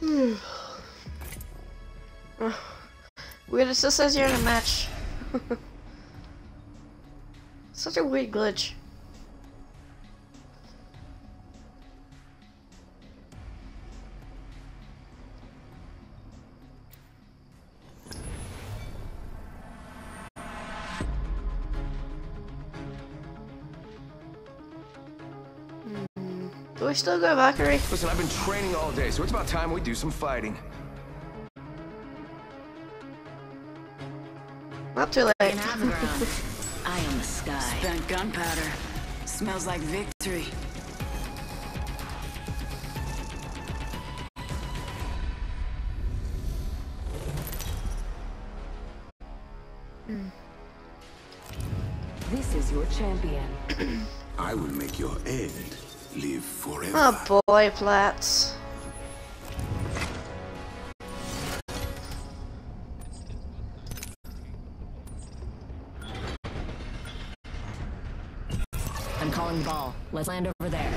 Hmm. Weird, it still says you're in a match. Such a weird glitch. Still go Valkyrie? Listen, I've been training all day, so it's about time we do some fighting. Not too late. Can have the ground. I am the sky. Spent gunpowder. Smells like victory. Hmm. This is your champion. I will make your end live forever. Oh boy, Platts. I'm calling the ball. Let's land over there.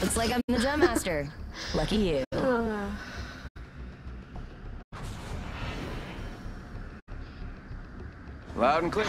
Looks like I'm the jump master. Lucky you. Uh, Loud and clear.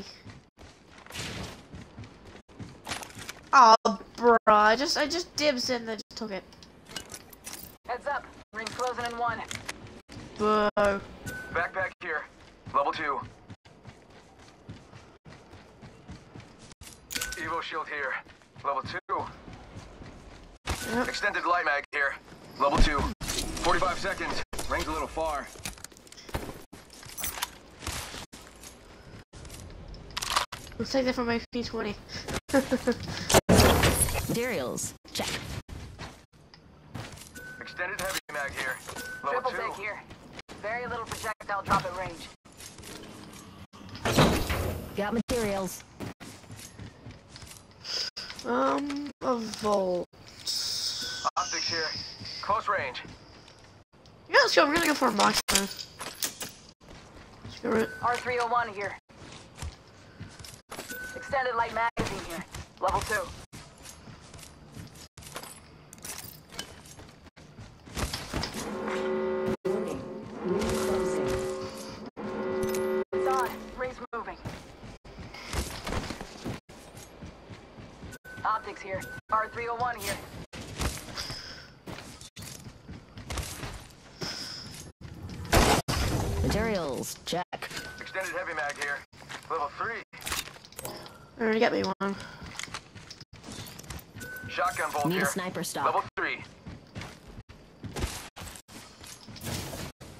That's. Oh, bro, I just I just dibs in and just took it. Heads up. Ring's closing in one. Boo. Backpack here. Level two. Evo shield here. Level two. Yep. Extended light mag here. Level two. 45 seconds. Ring's a little far. Let's take that from my P20. Materials. Check. Extended heavy mag here. Level Triple two. take here. Very little projectile drop at range. Got materials. Um, a volt. Optics here. Close range. Yeah, let's go. We're gonna go for a marksman. Screw it. R301 here extended light magazine here. Level 2. Optics here. R301 here. Materials, check. Extended heavy mag here. Level 3. Alright, get me one. Shotgun bolt Need here. a sniper stock. Level 3.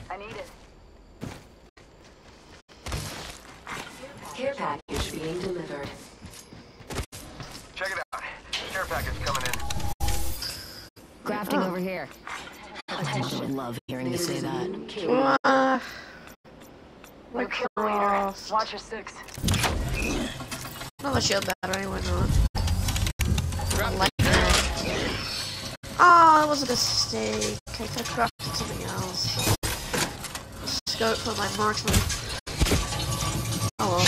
I need it. Care package being delivered. Check it out. Care package coming in. Crafting oh. over here. Attention. I love hearing you say that. Uh, Watch your six. Not a shield battery, why not? Like that. Oh, that was a mistake. I could have crafted something else. Let's for my marksman. Oh well.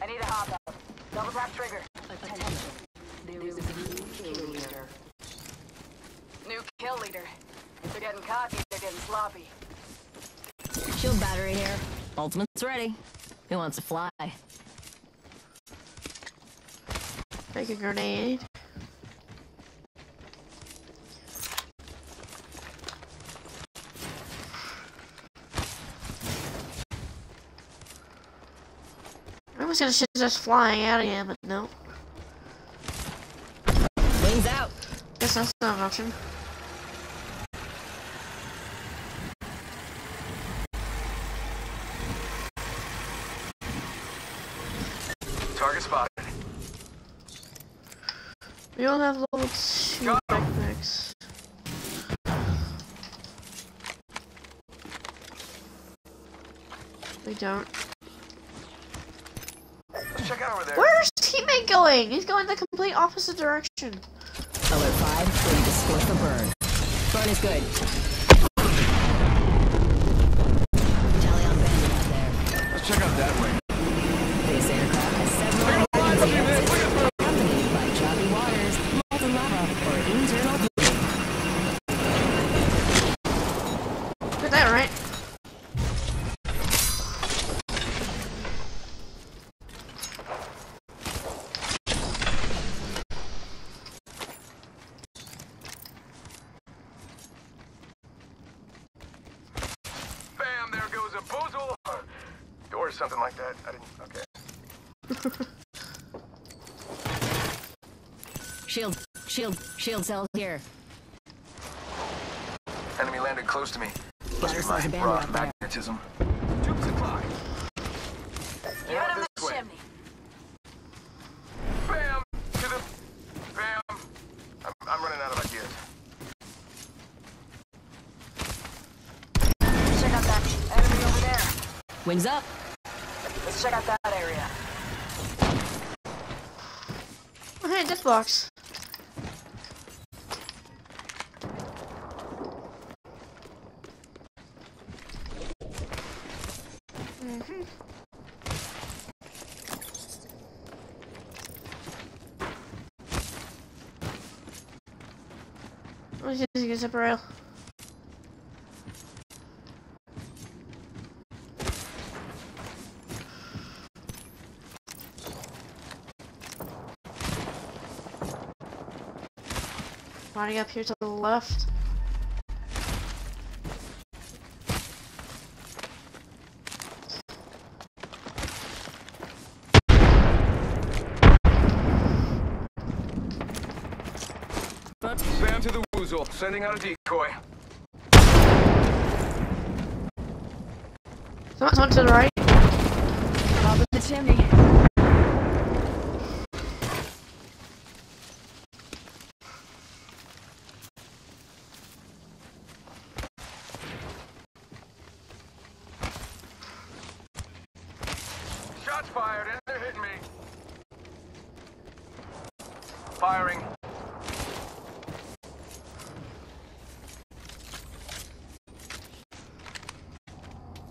I need a hop up. Double tap trigger. If they're getting cocky, they're getting sloppy. Shield battery here. Ultimate's ready. Who wants to fly? Take a grenade. I was gonna suggest just flying out of here, but no. Wings out. Guess that's not an option. We don't have level 2 Got 'em. backpacks. We don't. Let's check out over there. Where's teammate going? He's going the complete opposite direction. Alert 5, ready to score for burn. Burn is good. Tally on bandit out there. Let's check out that way. Shield, shield, shield cells here. Enemy landed close to me. Must be my a bandit raw magnetism. Dukes the clock. Get Yeah, him the way. chimney. Bam! To the... Bam! I'm, I'm running out of ideas. Let's check out that enemy over there. Wings up. Let's check out that area. Death box. Mhm. Let's just up a rail. Body up here to the left. Bam to the woozle. Sending out a decoy. Someone, someone to the right. Top of the chimney. Shots fired, and they're hitting me. Firing.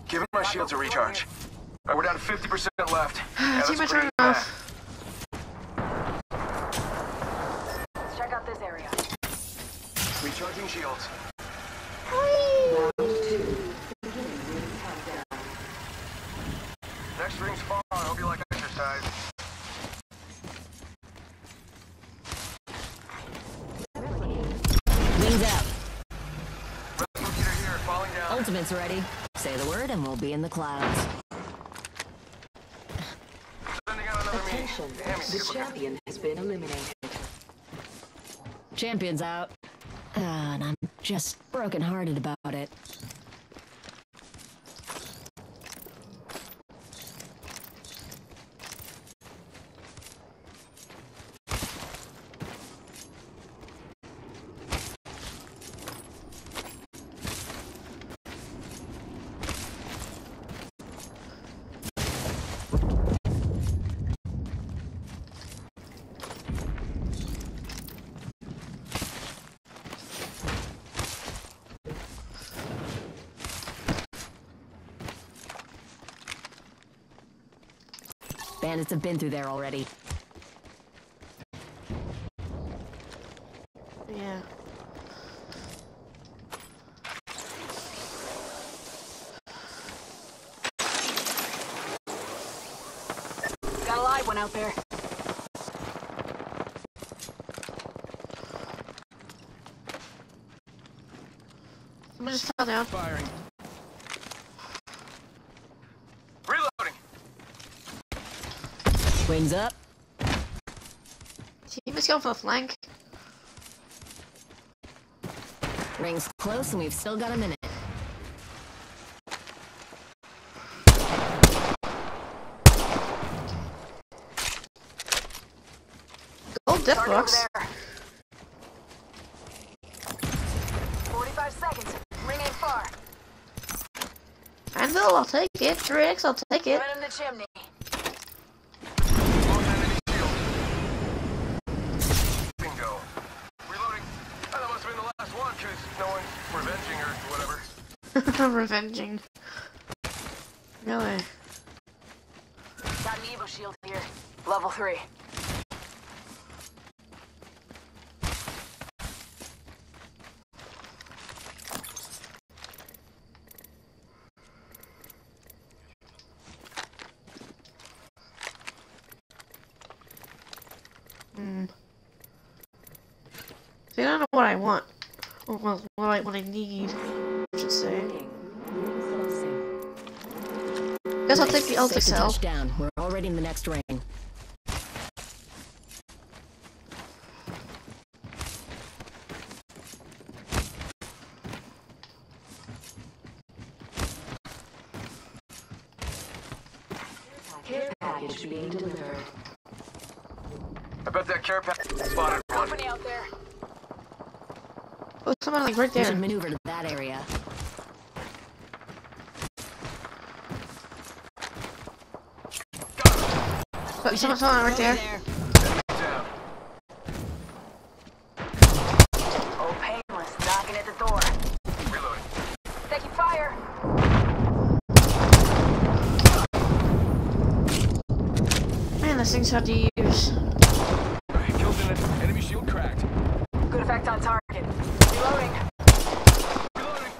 Giving my shields a recharge. All right, we're down to 50% left. Yeah, pretty are bad. off. Let's check out this area. Recharging shields. Next ring's far. I hope you like exercise. Wings out. Replicator here, falling down. Ultimate's ready. Say the word and we'll be in the clouds. Sending out another me. Attention. Damn, he's The good looking. champion has been eliminated. Out. Ah, and I'm just brokenhearted about it. Bandits have been through there already. Yeah. Got a live one out there. Someone just fell down. Firing. Reloading. Wings up. Team is going for a flank. Rings close, and we've still got a minute. Gold death box. there. 45 seconds. Ring ain't far. Anvil, I'll take it. 3x, I'll take it. Right in the chimney. Long enemy shield. Bingo. Reloading. Oh, that must have been the last one, because no one's revenging or whatever. Revenging. Really? Got an Evo shield here. Level 3. Hmm. See, I don't know what I want. Or what, what, I, what I need, Guess I'll take the Safe Ultra Cell. touch down. We're already in the next ring. Care package being delivered. I bet that care pack spotted one. Company out there. Oh, someone like right there. maneuver to that area. Oh, someone, someone right there. Down. Oh, painless. Knocking at the door. Reloading. Taking fire. Man, this thing's hard use. Killed in it. Enemy shield cracked. Good effect on target. Reloading. Reloading.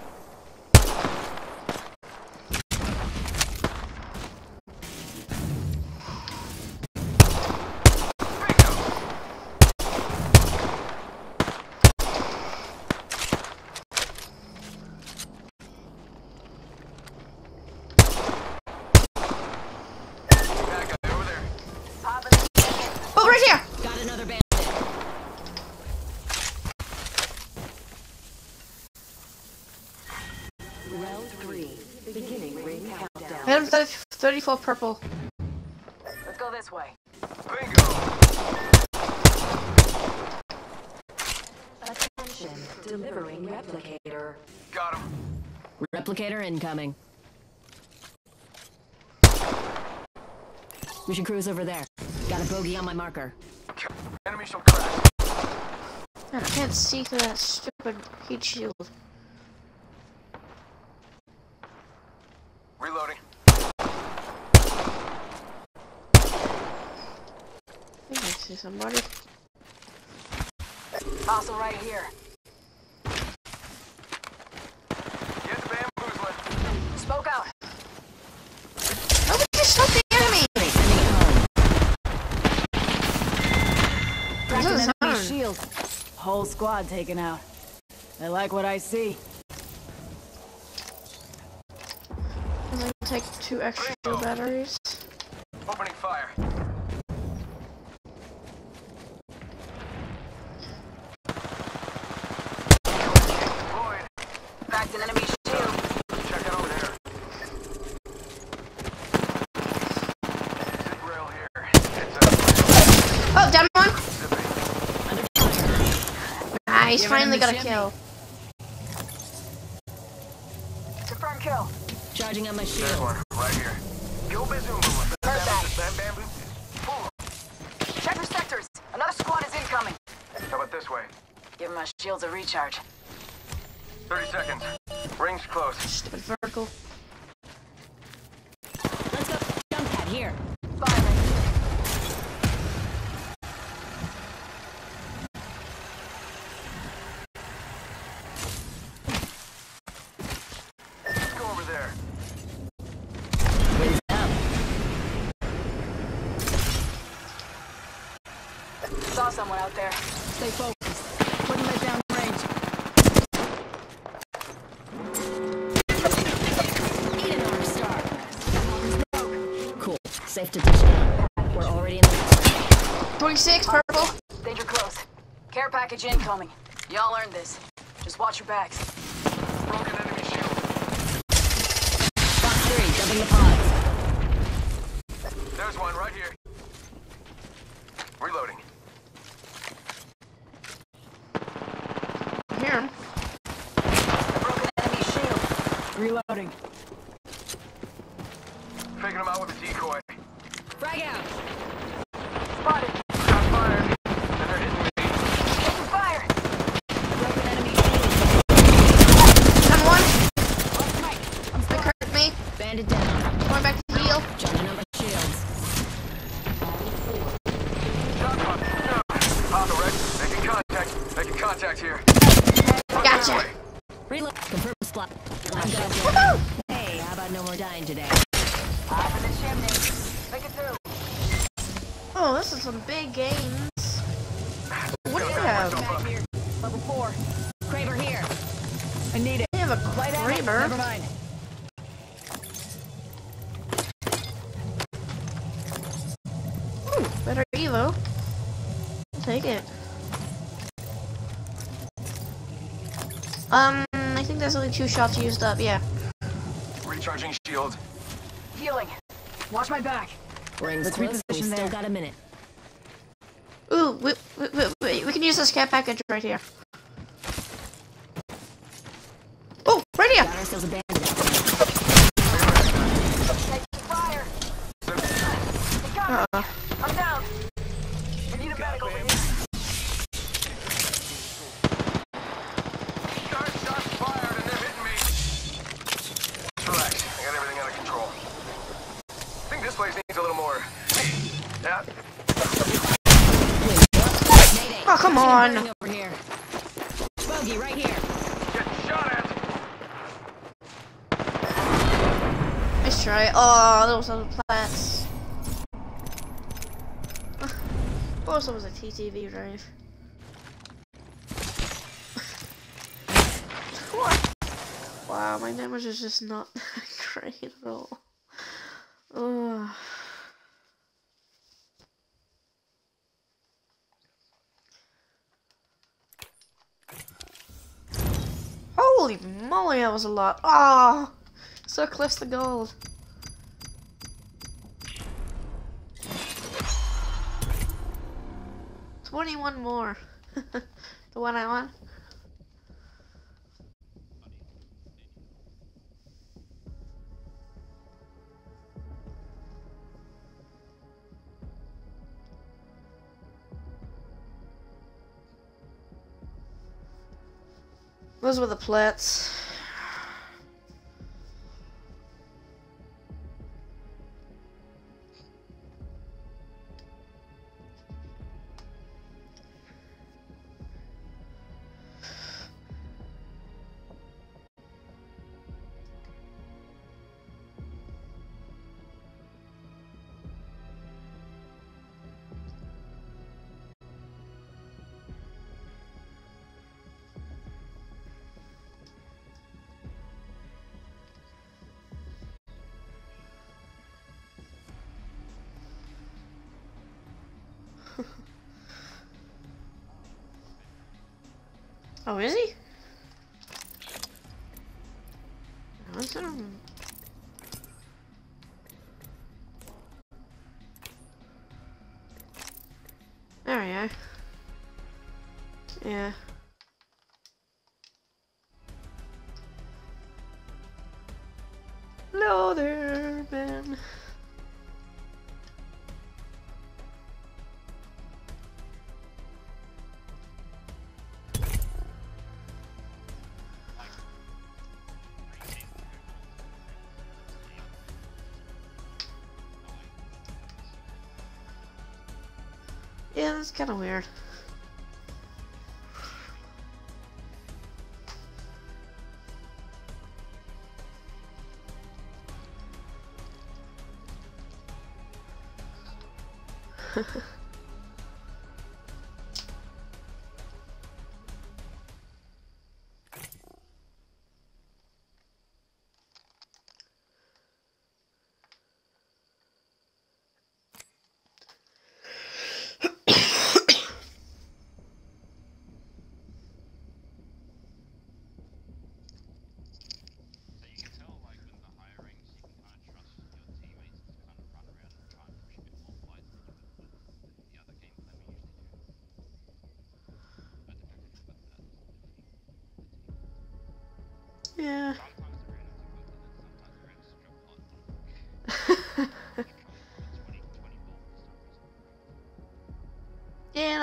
Bingo. Bad guy over there. Popping the chicken. Oh, right here! Got another bandit. Round three. Beginning ring countdown. Hit him 30, 34 purple. Let's go this way. Bingo. Attention. Delivering replicator. Got him. Replicator incoming. We should cruise over there. Got a bogey on my marker. Enemy shield cracked. Man, I can't see through that stupid heat shield. Reloading. I think I see somebody. Hostile right here. Get the bamboozling. Spoke out. Nobody just shot the enemy! Sending it home. This is enemy shield. Whole squad taken out. I like what I see. I'm gonna take two extra batteries. Opening fire. Deployed. Cracked an enemy shield. Check it over there. Zip rail here. It's Oh, down one! a zipping. Nice, Give it finally in the got a chimney. kill. Confirm kill. Charging on my There's shield. one right here. Go Bazumba. Heard that. Bam, bamboo. Fool. Check your sectors. Another squad is incoming. How about this way? Give my shields a recharge. 30 seconds. Rings close. Stupid vertical. Let's go. Jump pad here. Firing. Saw someone out there. Stay focused. Putting it down range. Eat an arc star. Cool. Safe to touch down. We're already in the 26, purple. Danger close. Care package incoming. Y'all earned this. Just watch your backs. Broken enemy shield. Fox 3, jumping the pods. There's one right here. Reloading. Hear him. Broken enemy shield. Reloading. Faking him out with a decoy. Frag out. Spotted. Shot fired. And they're hitting me. Taking fire. Broken enemy shield. Done one. Left right. They hurt me. Bandit down. Going back to heal. Charging up my shields. Shot on. On the wreck. Making contact. Making contact here. Gotcha. This way. Reload. Confirm spot. I'm gotcha. Woohoo! Hey, how about no more dying today? Eye for the chimney. Make it through. Oh, this is some big games. What do you have? Back here. Level 4. Kraber here. I need it. I have a Light ammo. Never mind. Ooh, better Evo. I'll take it. Um, I think there's only two shots used up, yeah. Recharging shield. Healing. Watch my back. Rings Let's close. We reposition still there. got a minute. Ooh, we, we, we, we, we can use this care package right here. Oh, right here! Got ourselves a bandit. Taking fire. Uh, They got me. Uh-uh. I'm down. We need a medical. We need Guard shots fired and they're hitting me. Relax. I got everything under control. I think this place needs a little more. Yeah. Mayday. Oh, come on. Over here. Bogey right here. Getting shot at. Nice try. Oh, those other plants. Also was a TTV drive. what? Wow, my damage is just not great at all. Ugh. Holy moly, that was a lot. Ah, so close to gold. Twenty-one more. the one I want. Those were the plats. Is he? That's kind of weird.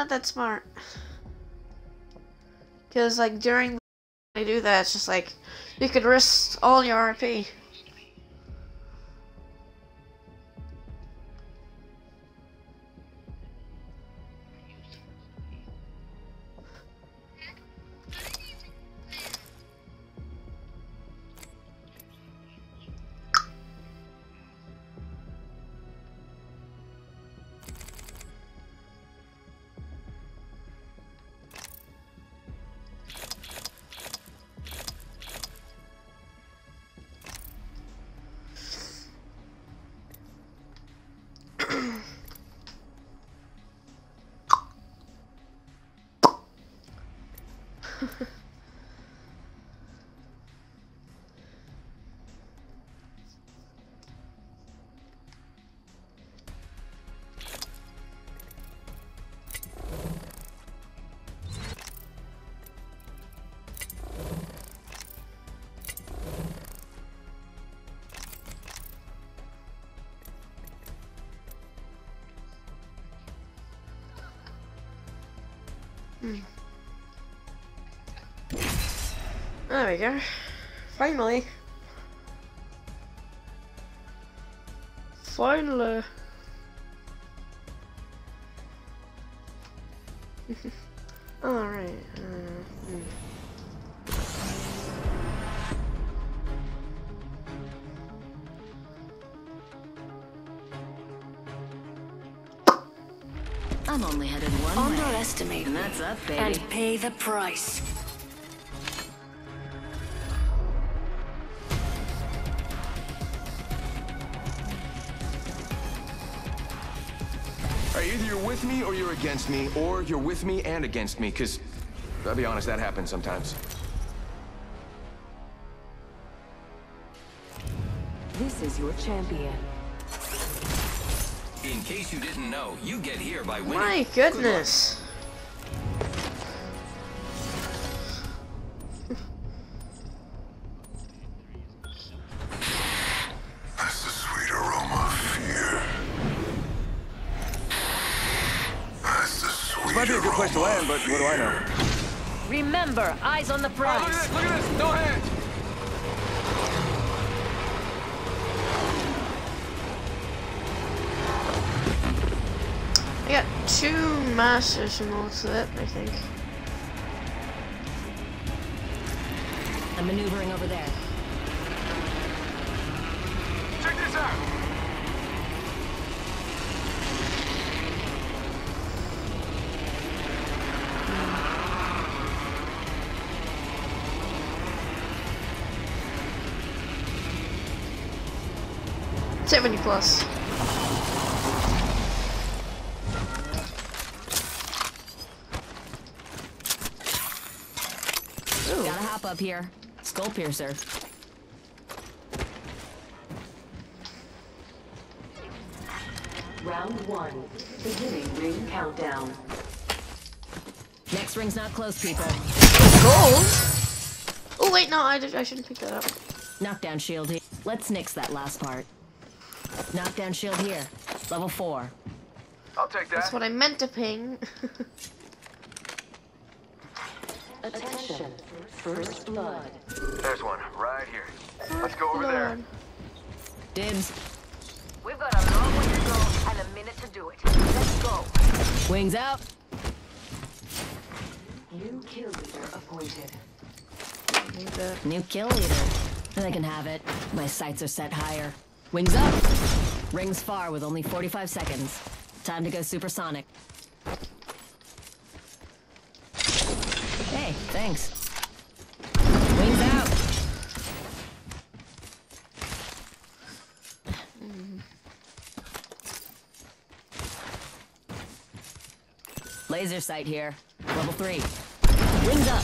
Not that smart. Because, like, during I do that, it's just like, you could risk all your RP. There we go. Finally. Finally. Alright. Uh, hmm. I'm only headed one way. Underestimate And that's up, baby. and pay the price. Against me, or you're with me and against me, because, I'll be honest, that happens sometimes. This is your champion. In case you didn't know, you get here by winning. My goodness. What do I know? Remember, eyes on the prize. look at this, look at this, no hands! I got two masters from all to it, I think. I'm maneuvering over there. 70 plus. Ooh. Gotta hop up here. Skull piercer. Round one. Beginning ring countdown. Next ring's not close, people. Gold? Oh, wait, no, I, I shouldn't pick that up. Knockdown shield. Let's nix that last part. Knockdown shield here. Level four. I'll take that. That's what I meant to ping. Attention. First blood. There's one, right here. Let's go over there. Dibs. We've got a long way to go and a minute to do it. Let's go. Wings out. New kill leader appointed. New kill leader. I can have it. My sights are set higher. Wings up. Rings far with only 45 seconds. Time to go supersonic. Hey, thanks. Wings out. Laser sight here. Level three. Wings up.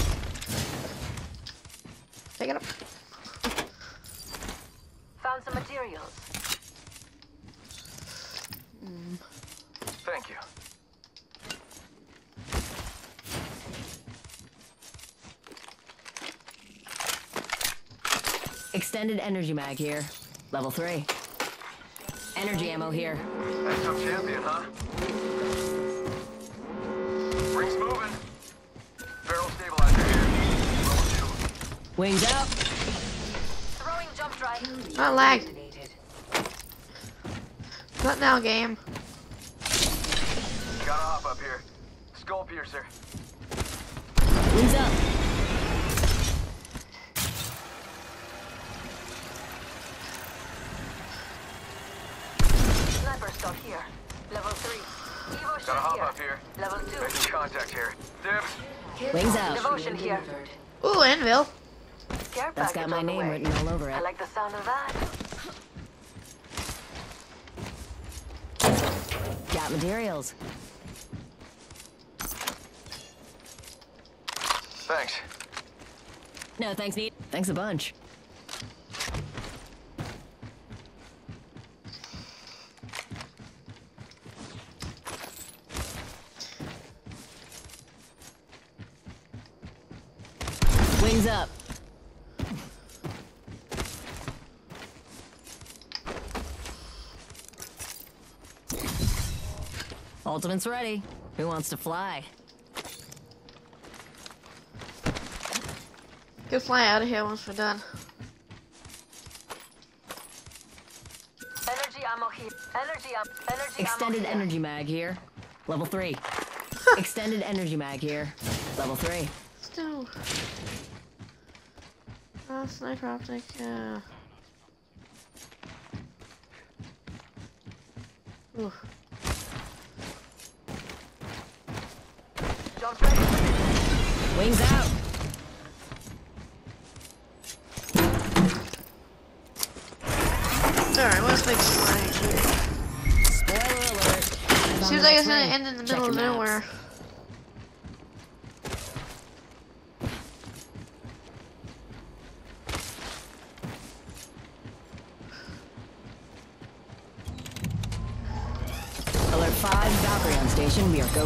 Pick it up. Found some materials. Thank you. Extended energy mag here. Level 3. Energy ammo here. That's some champion, huh? Ring's moving. Barrel stabilizer here. Level two. Wings up. Throwing jump drive. Not lag. Not now, game. Skull piercer. Wings up. Sniper stock here. Level 3. Evo Gotta hop here. up here. Level 2. Making contact here. Dibs. Wings out. Devotion here. Ooh, anvil. Care That's package got my name way. written all over it. I like the sound of that. Got materials. Thanks. No, thanks, Neat. Thanks a bunch. Wings up. Ultimate's ready. Who wants to fly? Go fly out of here once we're done. Energy ammo here. Energy am energy Extended ammo energy mag here. Level 3. Extended energy mag here. Level 3. Still. Uh, sniper optic, yeah. Ooh. Wings out.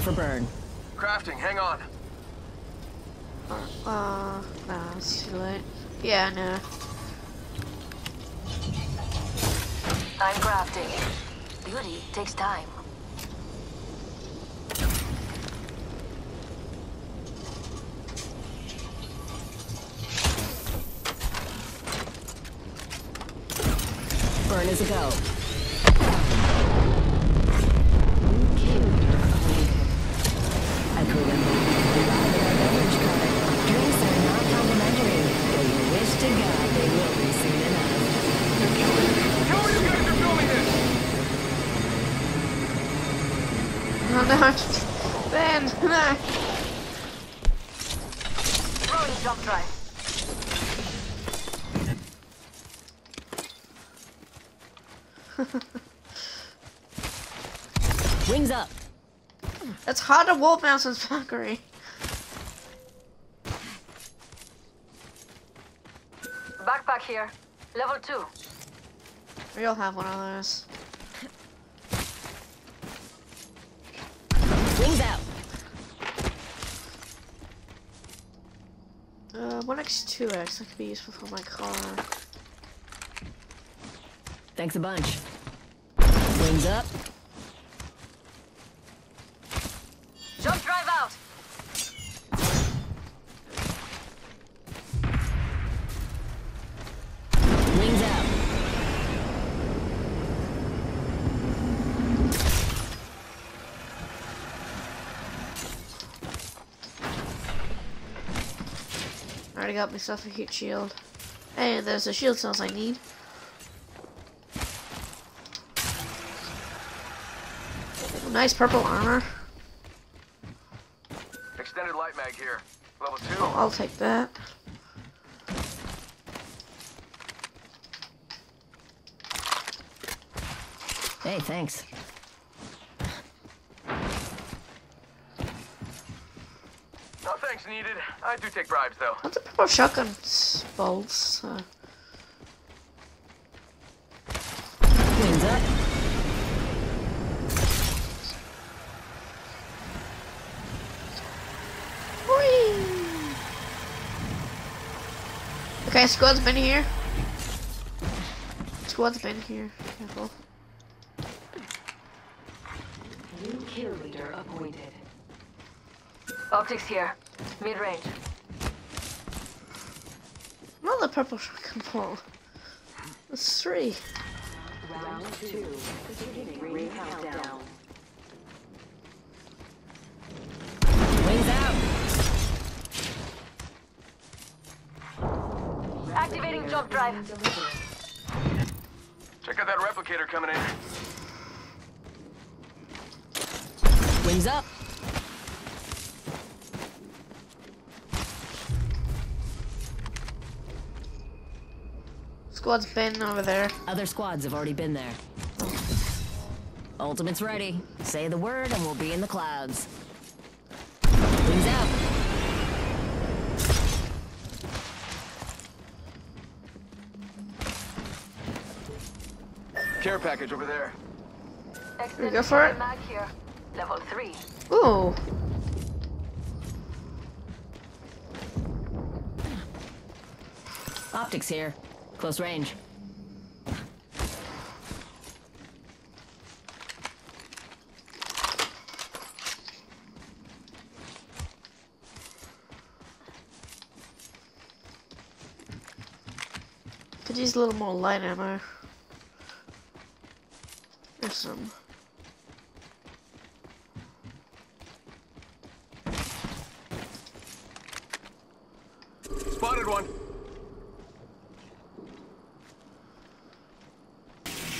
For burn. Crafting, hang on. Uh, nah, it's too late. Yeah, no. I'm crafting. Beauty takes time. Burn is a go. I could remember the beverage card. Drinks are not complimentary, but you wish to God they will be soon enough. Tell me you guys are filming this! Oh no, Ben, no. Throwing jump drive. Wings up. It's hard to wall bounce. Backpack here. Level 2. We all have one of those. Wings out. Uh, 1x2x, that could be useful for my car. Thanks a bunch. Wings up. Got myself a heat shield. Hey, there's the shield cells I need. Nice purple armor. Extended light mag here. Level two. Oh, I'll take that. Hey, thanks. Needed. I do take bribes though. What's the purple shotgun s- bolts? Uh, Wings up. whee! Okay, squad's been here. squad's been here. Careful. New kill leader appointed. Optics here. Mid-range. Another purple shotgun bolt. That's three. Round two. Beginning ring countdown. Wings out. Activating jump drive. Check out that replicator coming in. Wings up. Squad's been over there. Other squads have already been there. Ultimate's ready. Say the word and we'll be in the clouds. Wings out. Care package over there. Extended go for it. here. Level 3. Ooh. Optics here. Close range. Could use a little more light ammo. There's some. Spotted one.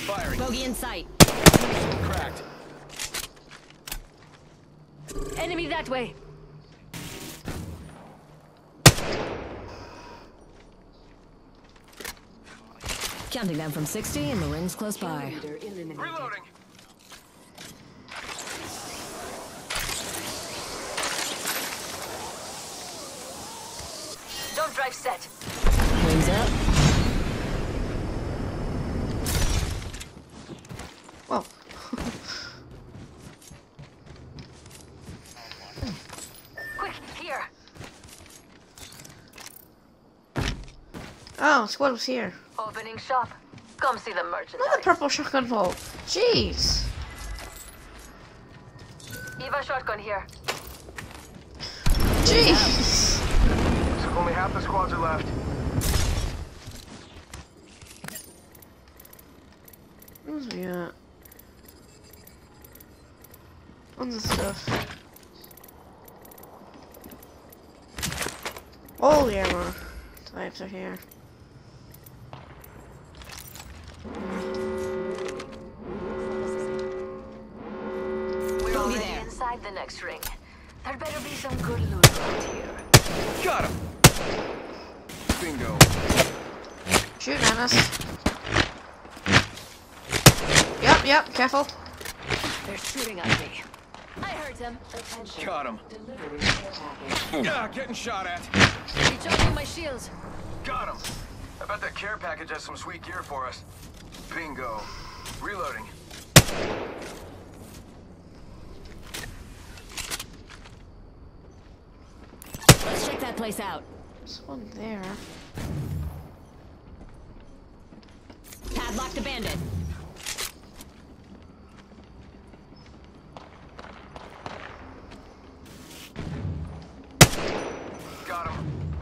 Firing. Bogey in sight. Cracked. Enemy that way. Counting down from 60 and the ring's close by. Leader eliminated. Reloading. Jump drive set. Wings up. Whoa. Quick, here. Squad was here. Opening shop. Come see the merchandise. Another purple shotgun bolt. Jeez. Eva shotgun here. Jeez. Looks like only half the squads are left. Where's we at? Tons of stuff. All the ammo types are here. We're Bogey already there. inside the next ring. There better be some good loot around here. Got him. Bingo. Shooting at us. Yep, yep, careful. They're shooting at me. I heard them. Got him. Delivering care package. Yeah, getting shot at. Recharging my shields. Got him. I bet that care package has some sweet gear for us. Bingo. Reloading. Let's check that place out. There's one there. Padlocked abandoned. Got him.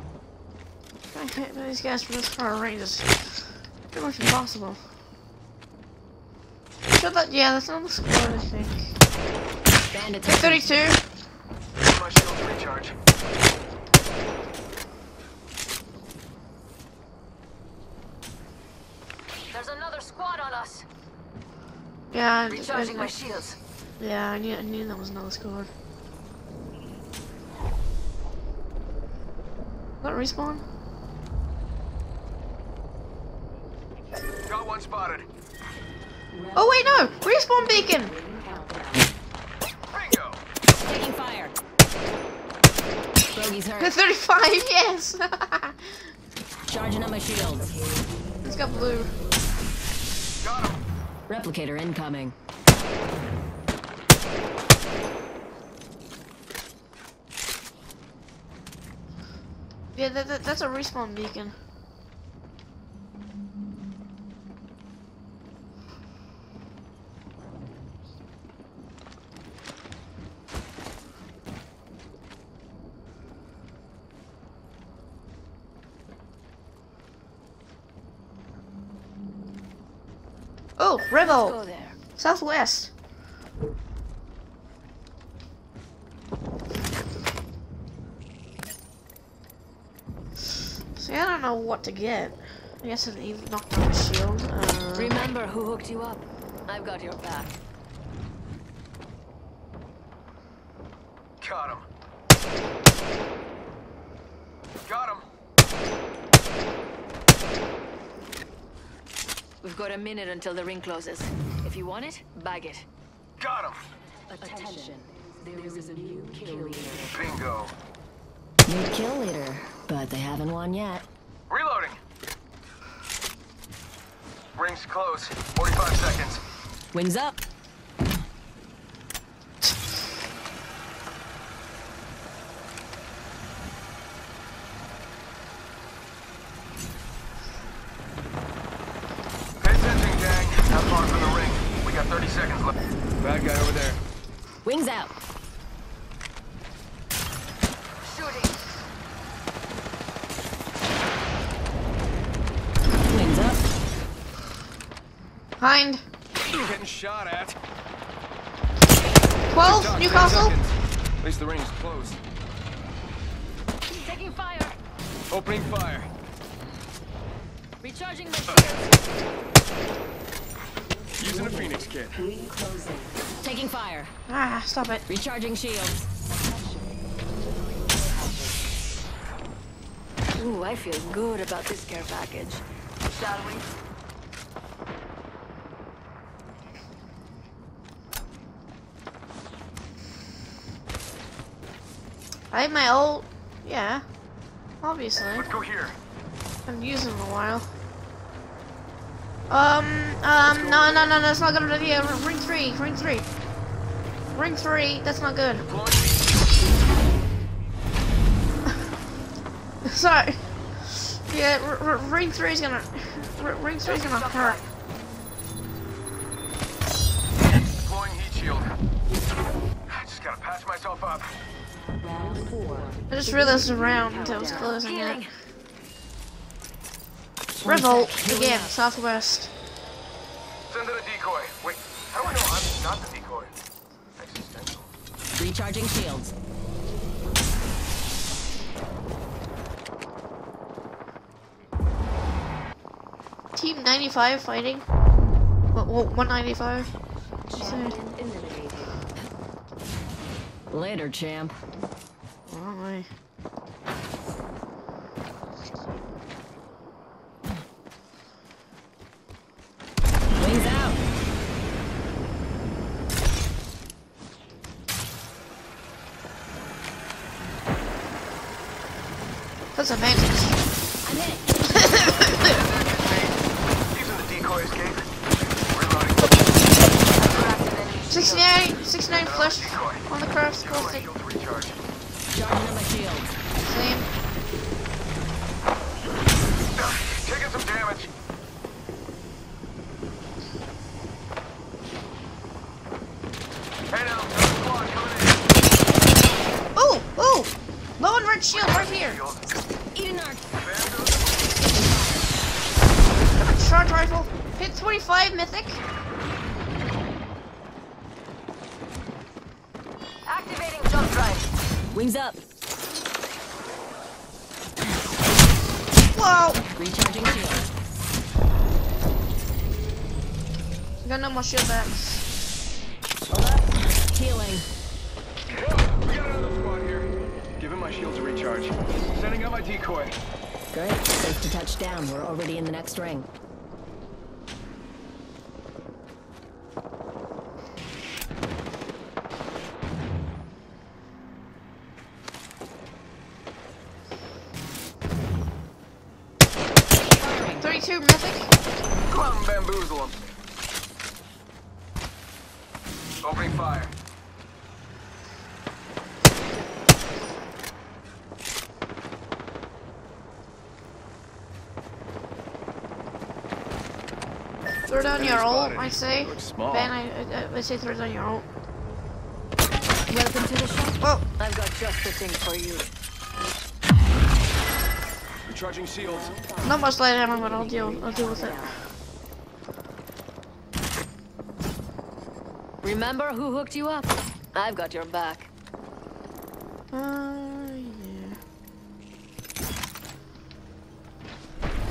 I hit these guys from this far range is pretty much impossible. Sure that, yeah, that's on the squad, I think. Bandits. 32. My shields recharge. There's another squad on us. Yeah, I, I, Recharging my shields. yeah, I knew, I knew that was another squad. What respawn? Got one spotted. Oh wait, no! Respawn beacon! Ring countdown. Bingo. Taking fire. Bogey's hurt. 35, yes! Charging up my shields. it's got blue. Got him. Replicator incoming. Yeah, that, that, that's a respawn beacon. Oh, Rebel. There. Southwest. See, I don't know what to get. I guess an even knockdown shield. Uh, Remember who hooked you up? I've got your back. Got him. Got him. We've got a minute until the ring closes. If you want it, bag it. Got him. Attention. There is a new kill leader. Bingo. New kill leader, but they haven't won yet. Reloading. Rings close. 45 seconds. Wings up. Pay attention, gang. Not far from the ring. We got 30 seconds left. Bad guy over there. Wings out. Shooting. Wings up. Hind. Getting shot at. 12, Done. 10 Newcastle. seconds. At least the ring's closed. Taking fire. Opening fire. Recharging my shields. Using a Phoenix kit. Taking fire. Ah, stop it. Recharging shields. Ooh, I feel good about this care package. Shall we? I have my old. Yeah. Obviously. Let's go here. I've used it in a while. Um, um, no, no, no, that's not good idea. Ring three, ring three. Ring three, that's not good. Sorry. Yeah, r- r- ring three is gonna. R- ring three is gonna hurt. Just realized the round until it was closing it. Revolt again, southwest. Send in a decoy. Wait, how do I know I'm not the decoy? Existential. Recharging shields. Team 95 fighting. What, what, 195? Later, champ. Wrong way. Wings out. That's a shield back. Healing. We got another squad here. Giving my shield to recharge. Sending out my decoy. Great. Safe to touch down. We're already in the next ring. Firing. 32 mythic. Come out and bamboozle them. Opening fire. Throw down your ult. I say. Ben, I, I, I say throw down your ult. Welcome to the shop. Whoa! I've got just the thing for you. Recharging shields. Not much light ammo, but I'll deal. I'll deal with it. Remember who hooked you up? I've got your back. Uh, yeah.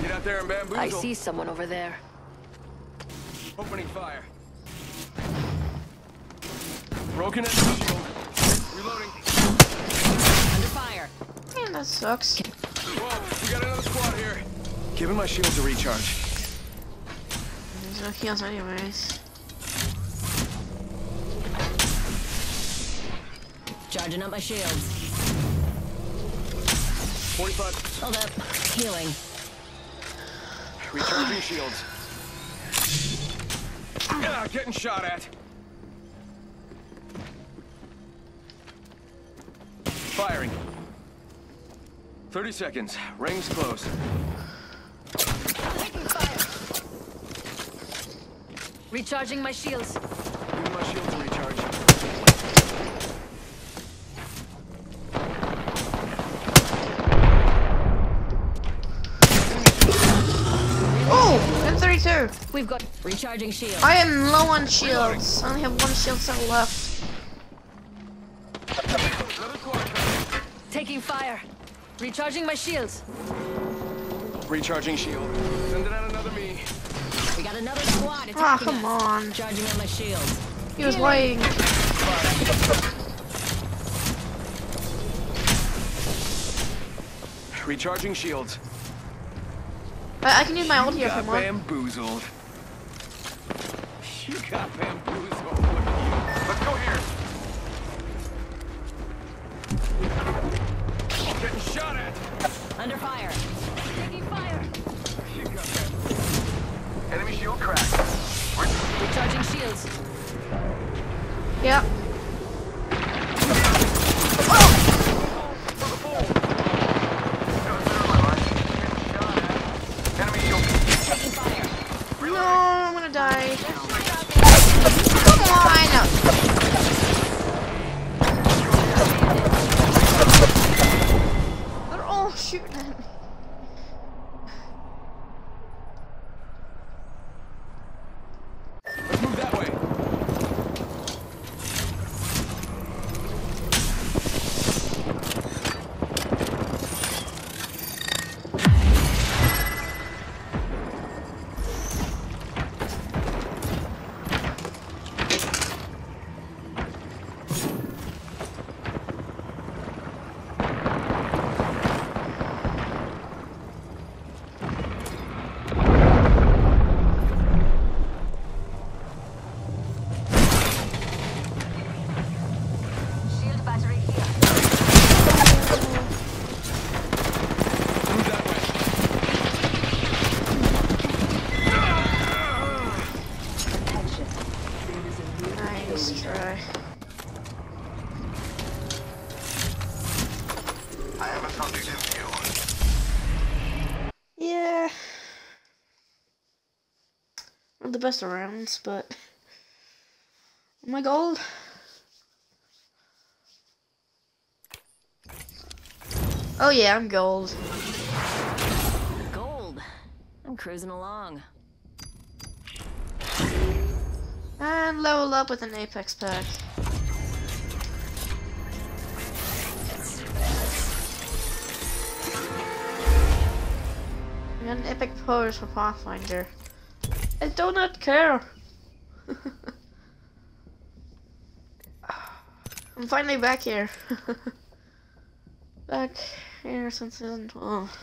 Get out there and bamboozle. I see someone over there. Opening fire. Broken enemy shield. Reloading. Under fire. Man, that sucks. Whoa, we got another squad here. Giving my shields a recharge. There's no heals anyways. Charging up my shields. 45. Hold up. Healing. Recharging shields. Ah, getting shot at. Firing. 30 seconds. Rings close. Taking fire. Recharging my shields. Giving my shields a recharge. Oh, M32. We've got Recharging shield. I am low on shields. I only have one shield cell left. Another squad coming. taking fire. Recharging my shields. Recharging shield. Sending out another me. We got another squad attacking Ah, come us. on. Charging up my shields. He was lying. Recharging shields. I, I can use my ult here if got you want. bamboozled. Best of rounds, but. Oh my gold. Oh yeah, I'm gold. Gold. I'm cruising along. And level up with an Apex pack. I got an epic pose for Pathfinder. I do not care. I'm finally back here. back here since season 12.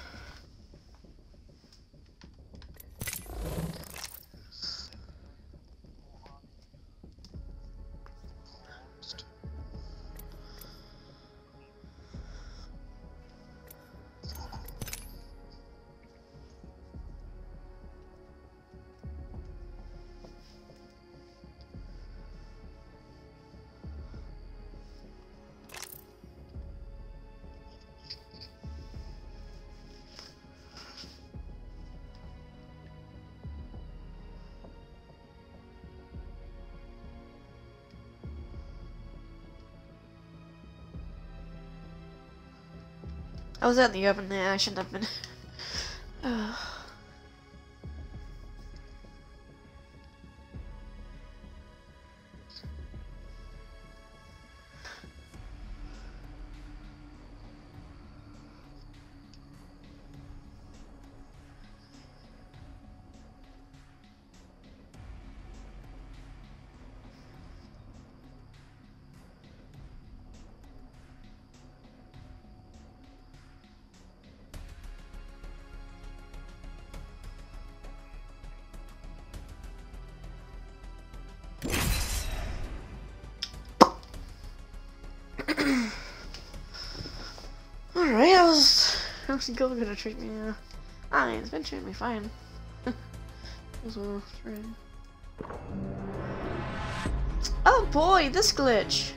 Was in the open there, I shouldn't have been. How's how's the girl gonna treat me? now? I mean, it's been treating me fine. so, right. Oh boy, this glitch.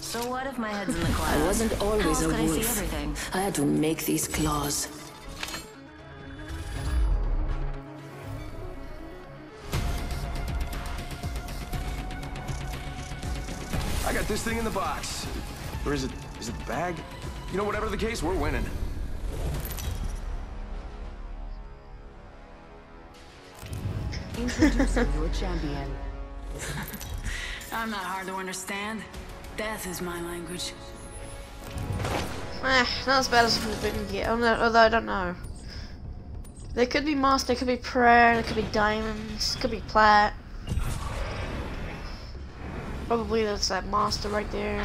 So what if my head's in the clouds? I wasn't always else a could I see wolf. everything? I had to make these claws. Thing in the box. Or is it, is it the bag? You know, whatever the case, we're winning. Introducing your champion. I'm not hard to understand. Death is my language. Eh, not as bad as we've been get. Although I don't know. There could be moss, there could be prayer, there could be diamonds, could be plat. Probably that's that monster right there.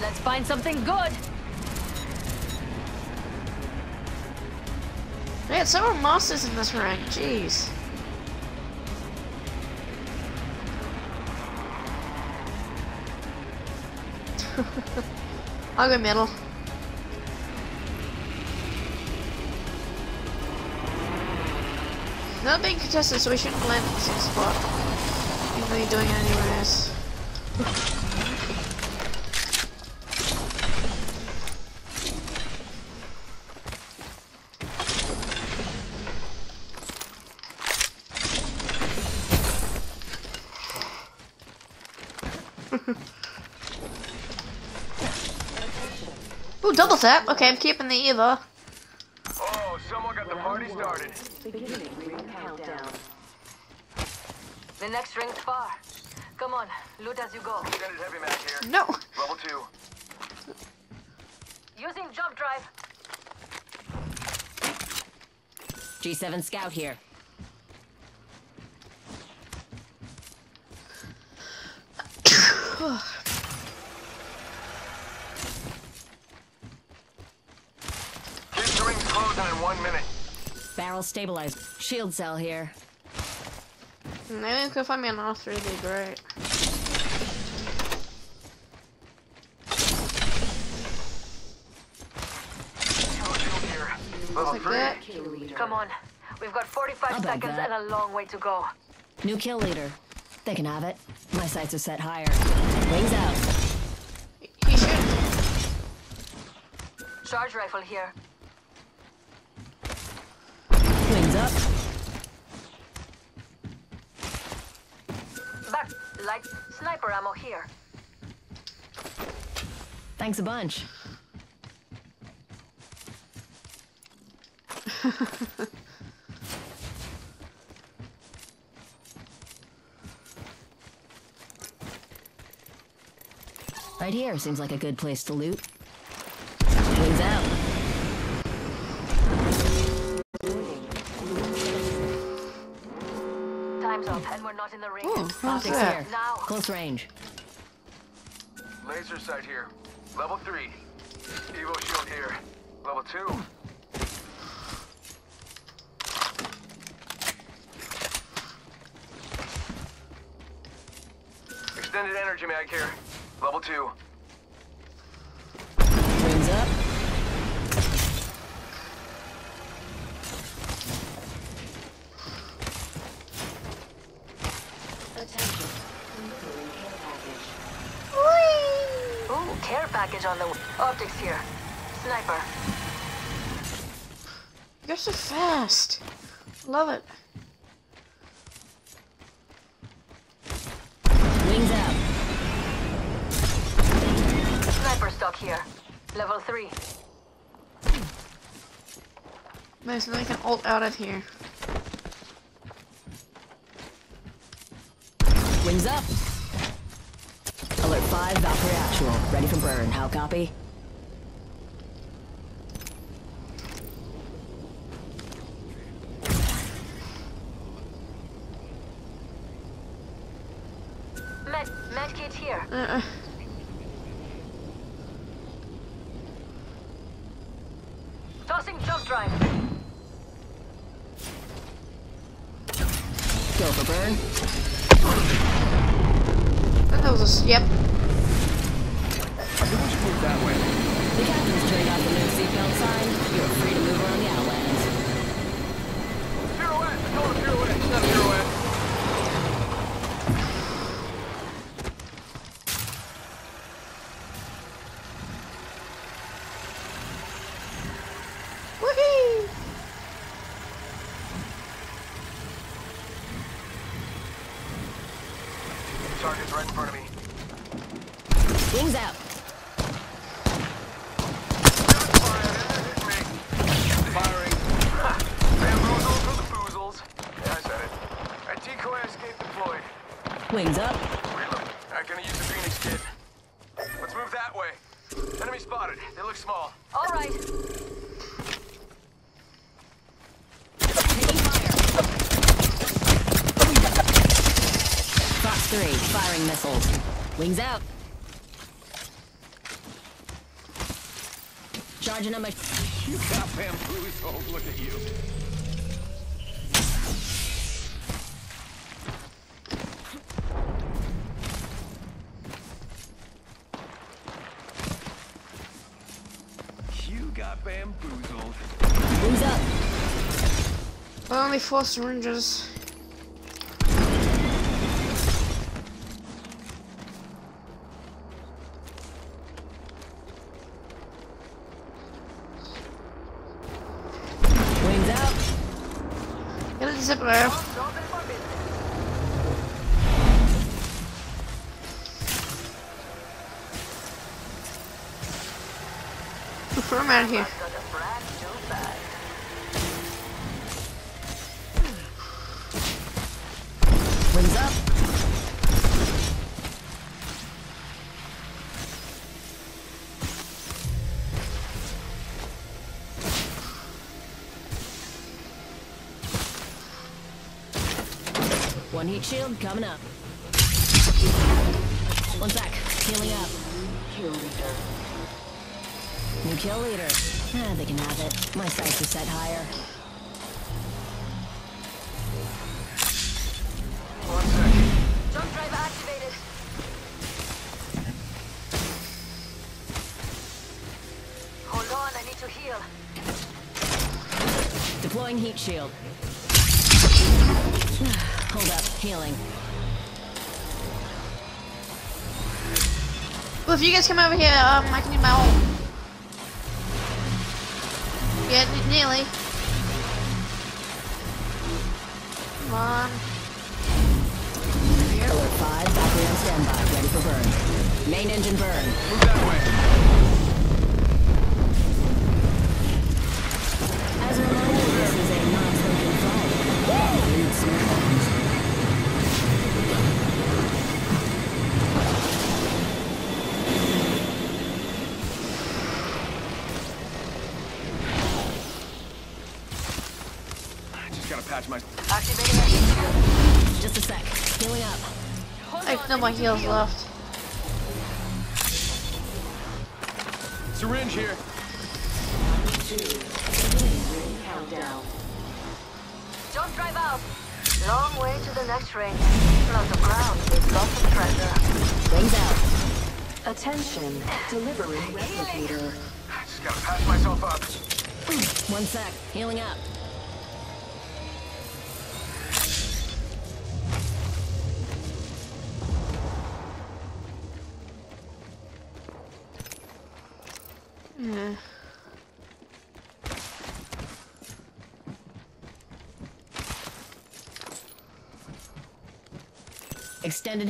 Let's find something good. Man, several monsters in this rank. Jeez. I'll go middle. Not being contested, so we shouldn't land in the same spot. Even though you're doing it anyways. Ooh, double tap. Okay, I'm keeping the Eva. Oh, someone got the party started. Beginning ring countdown. The next ring's far. Come on, loot as you go. Extended heavy mag here. No. Level two. Using jump drive. G7 scout here. Kids ring's in one minute. Barrel stabilized. Shield cell here. Maybe you could find me an R3, would be great. Evo shield here. Level Like three. that. Come on. We've got 45 seconds that. and a long way to go. New kill leader. They can have it. My sights are set higher. Wings out. He should. Charge rifle here. Wings up. Back. Light sniper ammo here. Thanks a bunch. Right here seems like a good place to loot. Wings out. Time's up and we're not in the ring. Ooh, Optics here. Now. Close range. Laser sight here. Level three. Evo shield here. Level two. Extended energy mag here. Level two. Wings up. Ooh, care package on the optics here. Sniper. You're so fast. Love it. Stock here. Level three. Nice, then I can ult out of here. Wings up. Alert 5, Valkyrie actual. Ready for burn. How copy? Med medkit here. Uh, Tossing jump drive. Go for burn. That was a s- yep. think we should move that way. The captain's turned off the no seatbelt sign. You're free to move around the Outlands. Pirouette! I call it a pirouette. It's not a pirouette. Woohoo! Target's right in front of me. Wings out. Shots fired, and they're hitting me. Firing. Ha! Bamboozles for the foozles. Yeah, I said it. Alright, decoy escape deployed. Wings up. Reload. Alright, gonna use the Phoenix kit. Let's move that way. Enemy spotted. They look small. All right. Taking fire. Fox 3, firing missiles. Wings out. Charging on my... You got bamboozled. Look at you. You got bamboozled. Wings up. Four syringes. Coming up. One sec. Healing up. Kill leader. New kill leader. Ah, they can have it. My sights are set higher. If you guys come over here, um, I can do my ult. Yeah, n- nearly. Come on. Here. Alert 5, battery on standby, ready for burn. Main engine burn. Move that way. Have no more need to heals left. Syringe here. Ring countdown. Jump drive out. Long way to the next ring. Lots of ground with lots of treasure. Wings out. Attention. Delivering replicator. Just gotta patch myself up. Hmm, one sec. Healing up.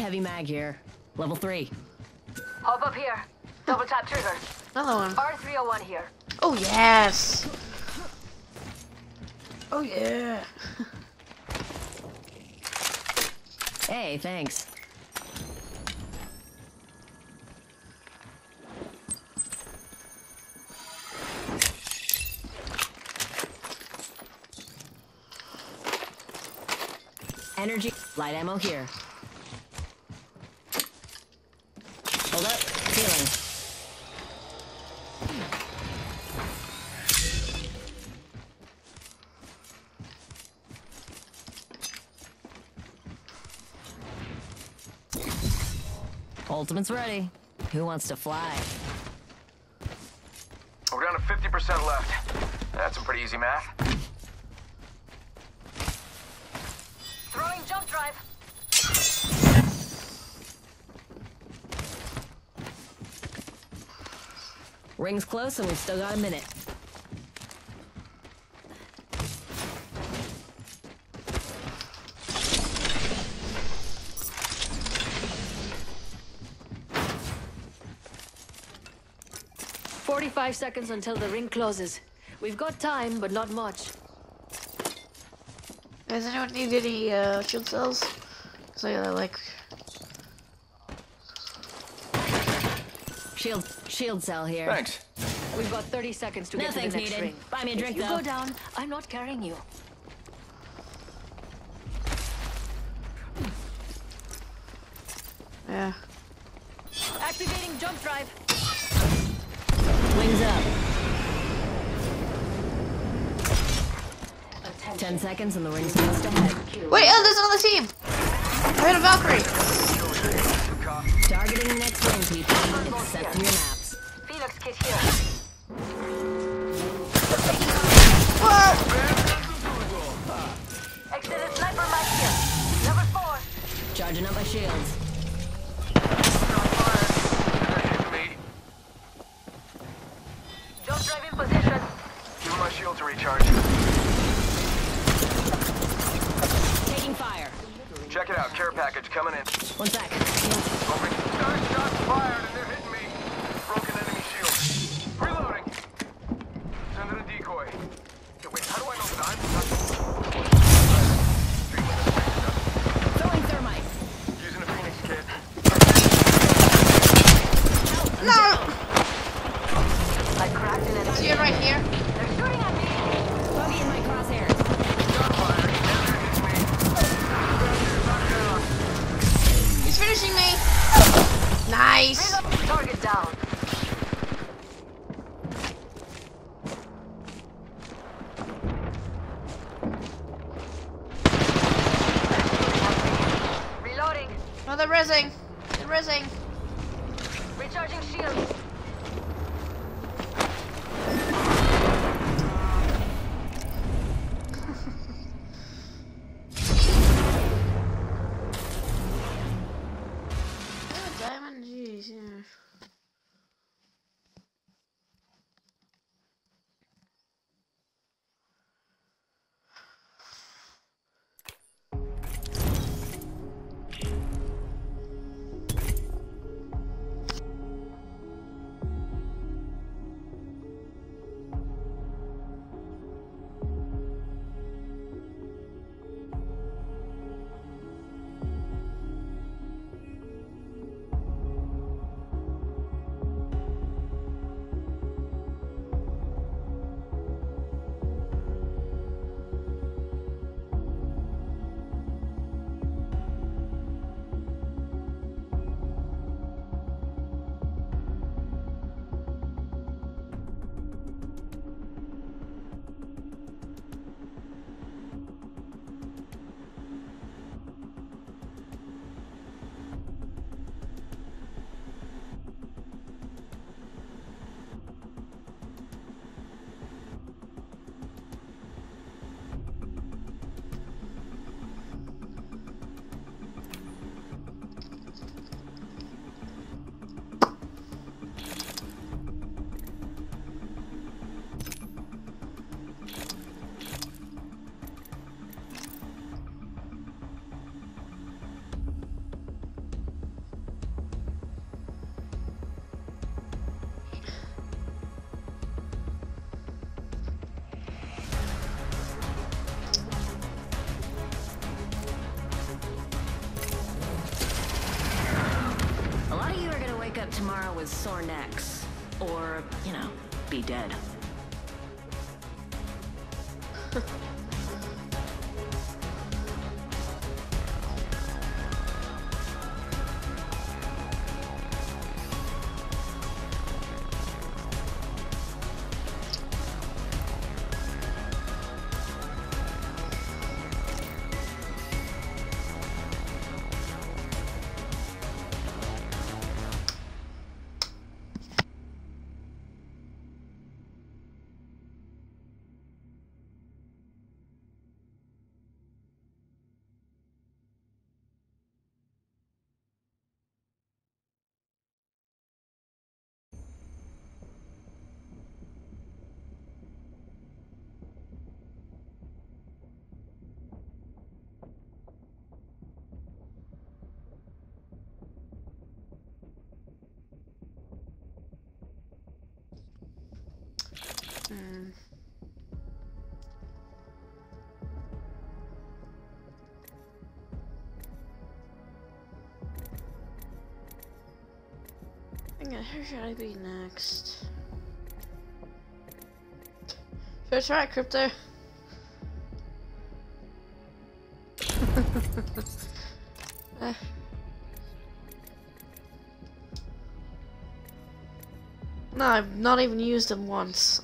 Heavy mag here. Level 3. Hop up here. Double tap trigger. Another one. R301 here. Oh, yes. Oh, yeah. Hey, thanks. Energy. Light ammo here. Hold up. Ultimate's ready. Who wants to fly? We're down to 50% left. That's some pretty easy math. Throwing jump drive. Ring's close and we've still got a minute. Forty-five seconds until the ring closes. We've got time, but not much. Does anyone need any uh, shield cells? So yeah, like Shield, shield cell here. Thanks. We've got 30 seconds to No get to the next needed. ring. Buy me a drink if you though. go down, I'm not carrying you. yeah. Activating jump drive. Wings up. Ten seconds and the ring's just ahead. Wait, oh, there's another team. I had a Valkyrie. Targeting the next ring, people. It's set to your maps. Charging up my shields. Tomorrow with sore necks. Or, you know, be dead. Mm. Who should I be next? Should I try crypto? I've not even used them once.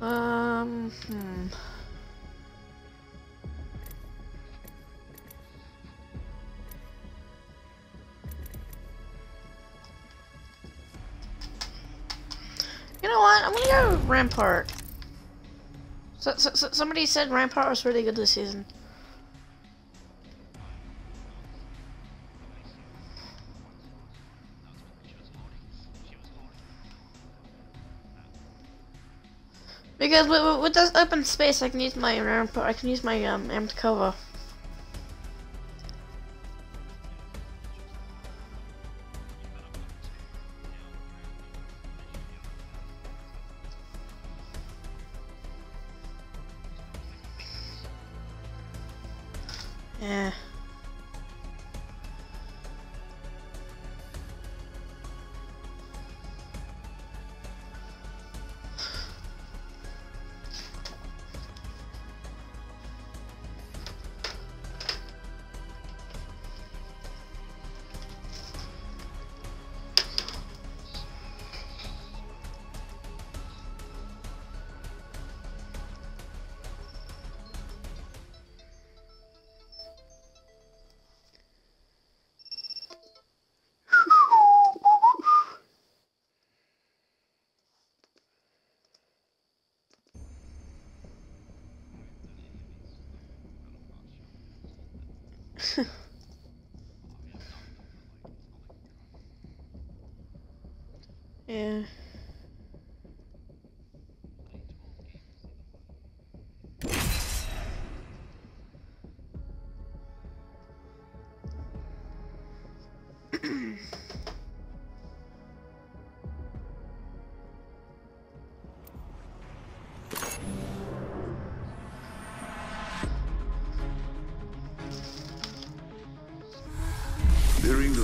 um, hmm. You know what? I'm gonna go Rampart. So, so, so somebody said Rampart was really good this season. Because with, with- this open space, I can use my Rampart. I can use my um amped cover.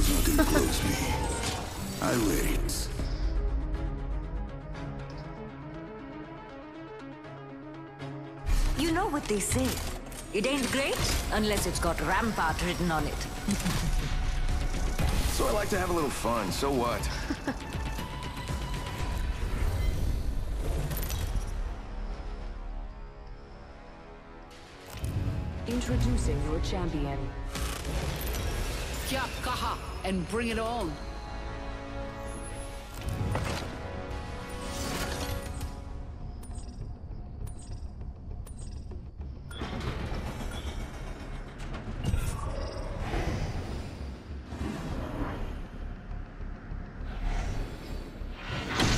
The ring does not enclose me. I wait. You know what they say. It ain't great unless it's got Rampart written on it. So I like to have a little fun, so what? Introducing your champion. And bring it on.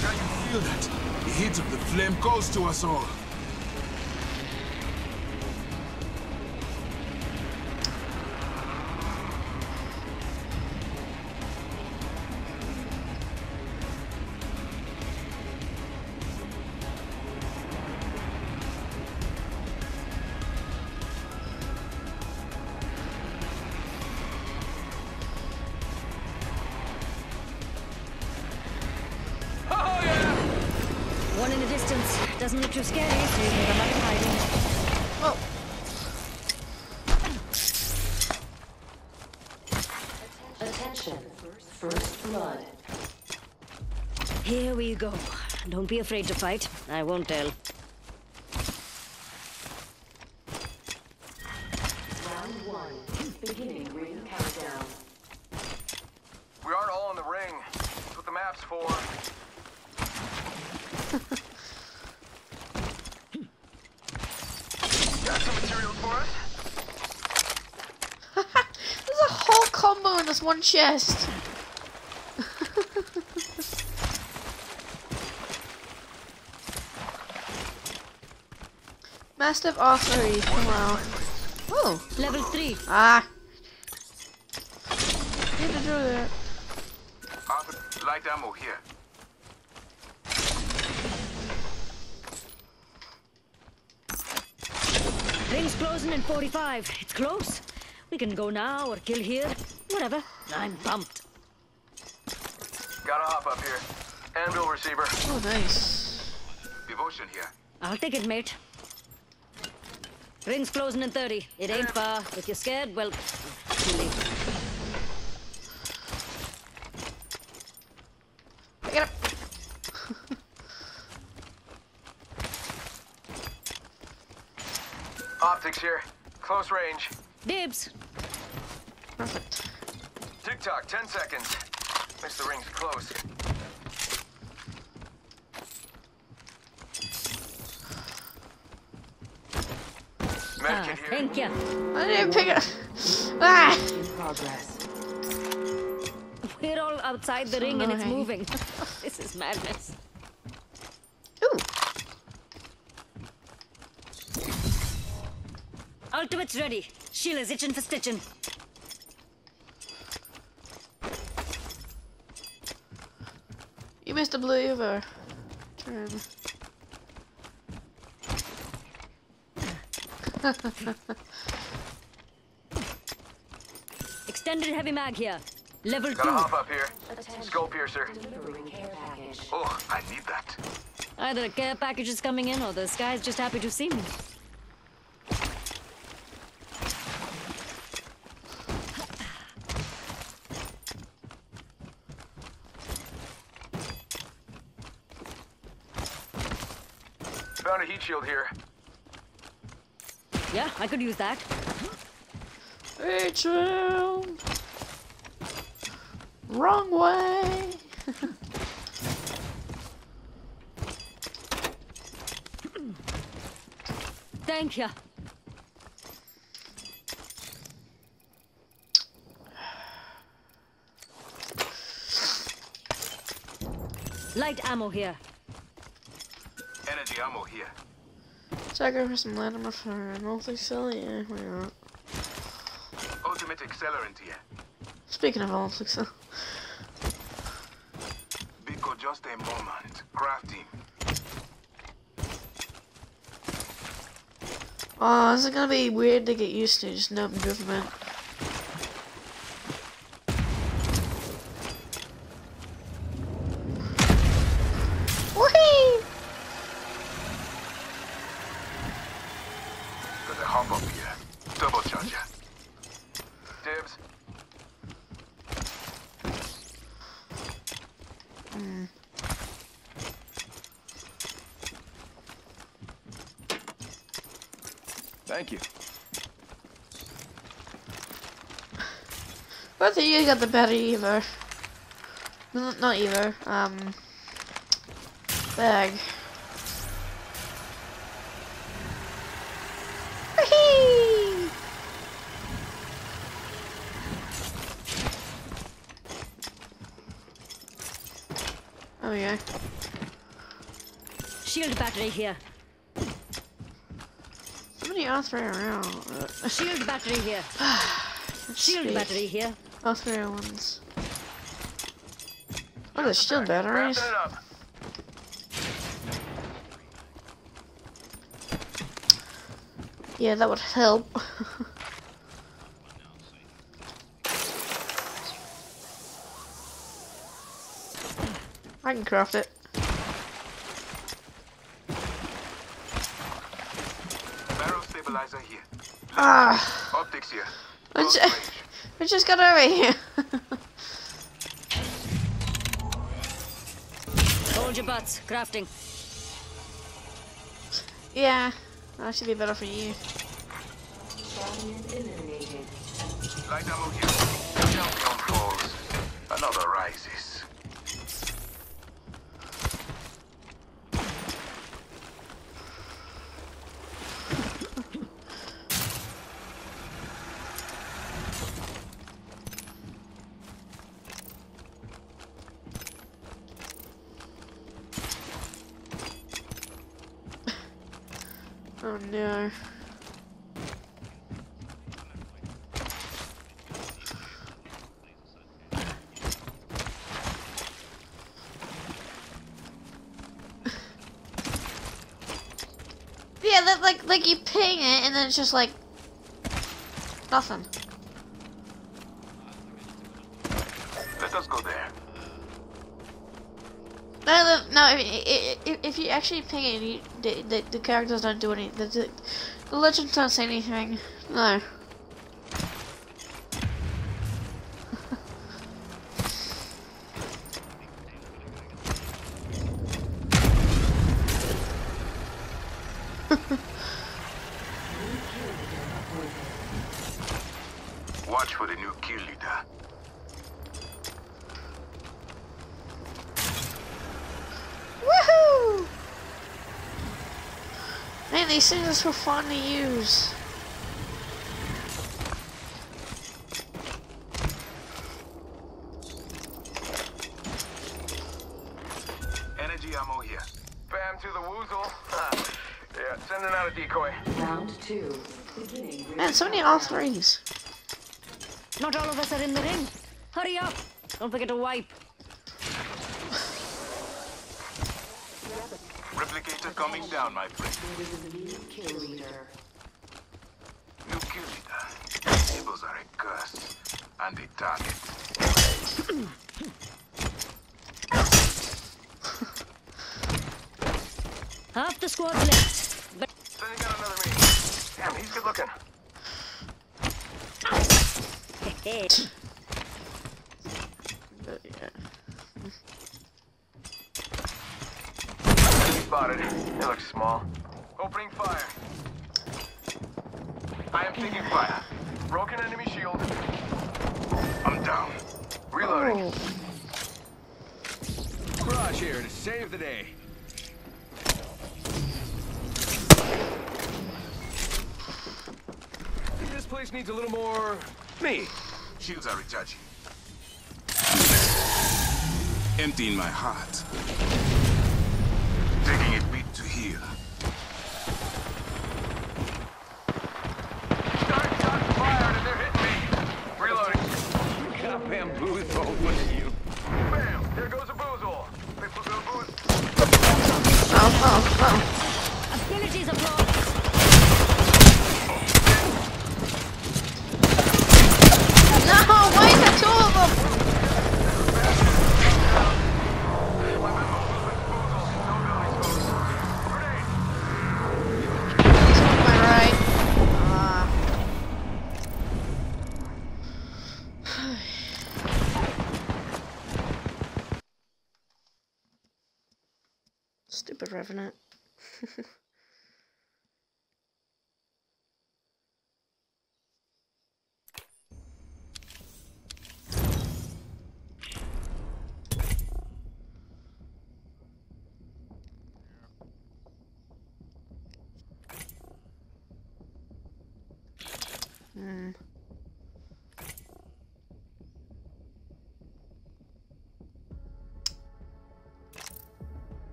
Can you feel that? The heat of the flame goes to us all. Go. Don't be afraid to fight. I won't tell. Round one. Beginning ring countdown. We aren't all in the ring. That's what the map's for. Got some materials for us? there's a whole combo in this one chest. Mastiff Ossuary. Wow. Oh. Level 3. Ah. Need to do that. Arthur, light ammo here. Rings closing in 45. It's close. We can go now or kill here. Whatever. I'm pumped. Gotta hop up here. Anvil receiver. Oh, nice. Devotion here. I'll take it, mate. Ring's closing in 30. It ain't uh. far. If you're scared, well, too late. Pick it up. Optics here. Close range. Dibs. Perfect. Tick tock, 10 seconds. Makes the rings close. Medkit here. thank you. I didn't pick it up. Ah! In progress. We're all outside the ring and it's moving. this is madness. Ooh. Ultimate's ready. Sheila's itching for stitching. You missed a blue over. Turn. Extended heavy mag here. Level Gotta two. hop up here. Skull piercer. Delivering care. Oh, I need that. Either a care package is coming in or the sky's just happy to see me. Found a heat shield here. Yeah, I could use that. Rachel! Wrong way! Thank you. Light ammo here. Energy ammo here. Checker for some land for multi-cell, yeah, why not? Ultimate accelerant here. Speaking of multi-cell. Biko, just a moment. Crafting. Oh, this is gonna be weird to get used to, just no movement. Whee! Got a hop up here. Double charger. Dibs. Thank you. I think you got the better either. No, not either. um... Bag. Whee! Oh yeah. Shield battery here. So many R3 around. Shield battery here. Shield battery here. R3 ones. Oh, there's still batteries. Yeah, that would help. I can craft it. Barrel stabilizer here. Ah, Optics here. I Close ju- range. I got over here. Hold your butts. Crafting. yeah, that should be better for you. Light ammo here. Yeah. yeah, that, like, like you ping it and then it's just like, nothing. if you actually ping it, you, the, the, the characters don't do anything. The, the legends don't say anything. No. so fun to use. Energy ammo here. Bam to the woozle. Yeah, sending out a decoy. Round two. Man, so many all threes. Not all of us are in the ring. Hurry up. Don't forget to wipe. down, my friend. There is a new kill leader.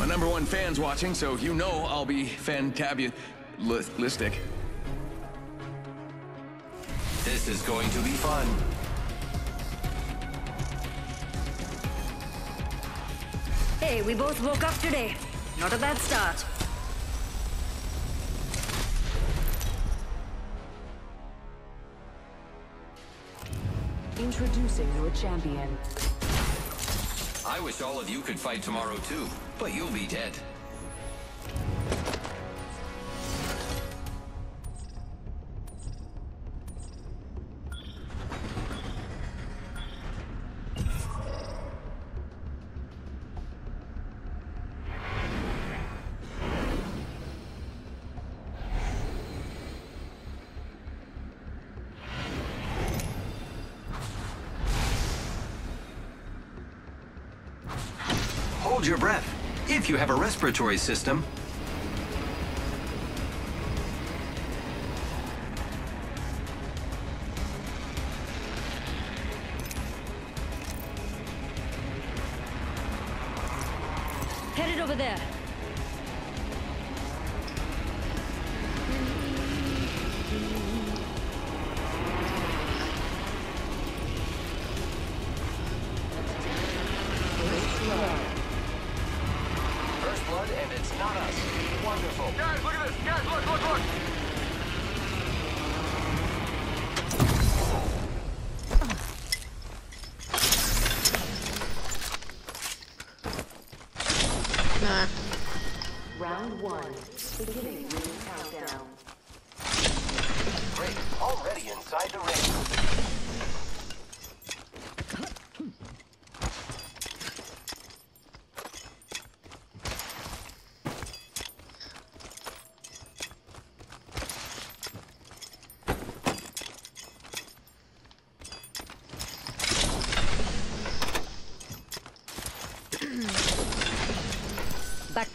My number one fan's watching, so you know I'll be fantabulistic. This is going to be fun. Hey, we both woke up today. Not a bad start. Introducing your champion. I wish all of you could fight tomorrow too, but you'll be dead. Hold your breath. You have a respiratory system,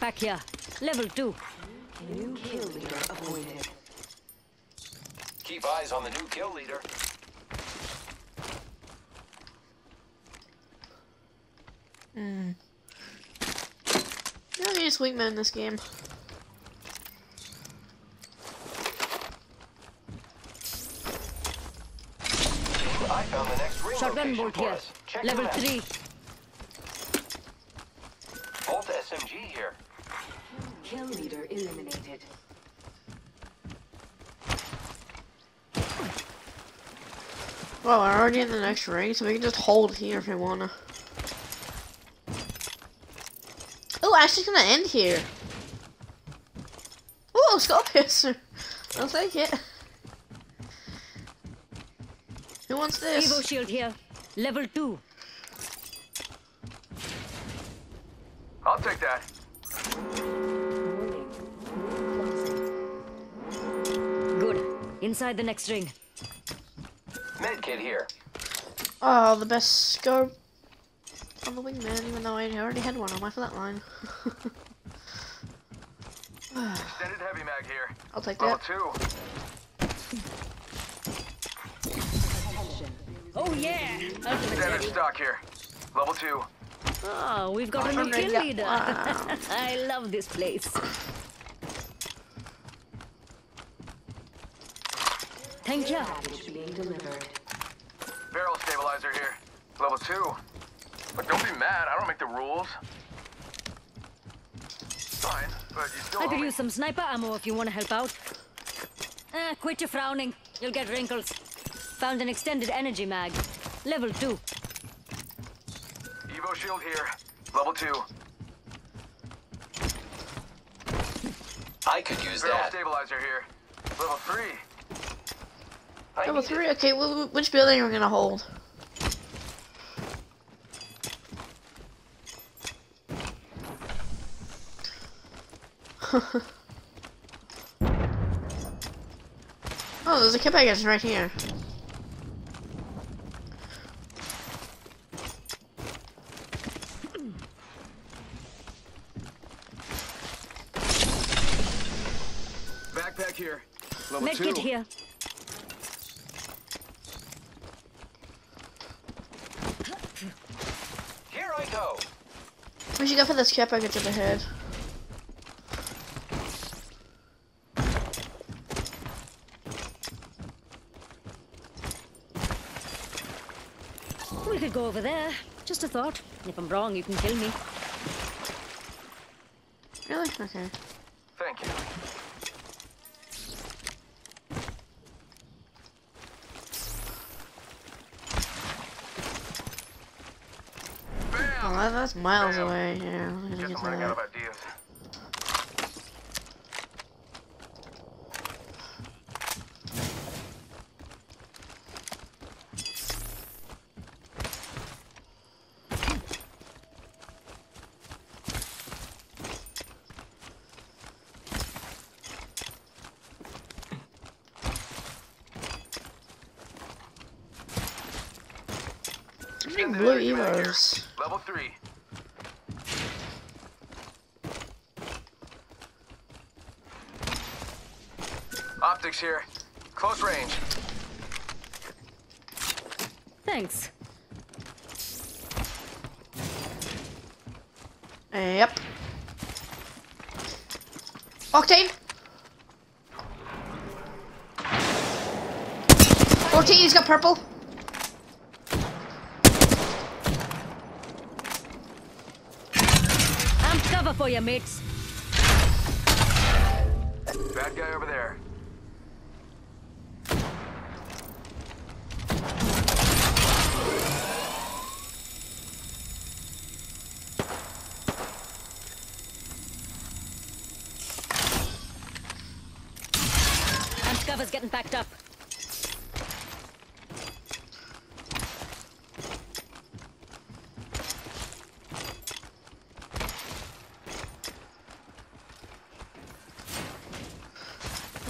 Backpack here. Level 2. New kill leader avoided. Keep eyes on the new kill leader. Hmm. You don't need a sweet man in this game. I found the next ring Shotgun bolt here. Level 3. Bolt SMG here. Kill leader eliminated. Well, we're already in the next ring, so we can just hold here if we wanna. Oh, actually, it's gonna end here. Oh, skull piercer. I'll take it. Who wants this? Evo shield here. Level 2. I'll take that. Warning. Ring closing. Good. Inside the next ring. Medkit here. Oh, the best scope on the wingman, even though I already had one on my flatline. Extended heavy mag here. I'll take Level that. two. Oh yeah! Ultimate Standard ready. stock here. Level two. Oh, we've got a new kill leader. one. I love this place. Thank you. Being delivered. Barrel stabilizer here. Level two. But don't be mad. I don't make the rules. Fine, but you still I owe could me. use some sniper ammo if you want to help out. Eh, quit your frowning. You'll get wrinkles. Found an extended energy mag. Level 2. Evo shield here. Level two. I could use Barrel that. stabilizer here. Level three. I Level need it. three. Okay, wh- wh- which building are we gonna hold? oh, there's a kit package right here. Backpack here. Level Medkit two. here. Here I go. We should go for this kit package up ahead. Go over there. Just a thought. If I'm wrong, you can kill me. Really? Okay. Thank you. Oh, that- that's miles Bam. away. Yeah, I'm gonna Guess get to that. of ideas. How many blue evos? Level three. Optics here. Close range. Thanks. Yep. Octane. 14, he's got purple. I'm cover for you, mates. Bad guy over there. Amp cover's getting packed up.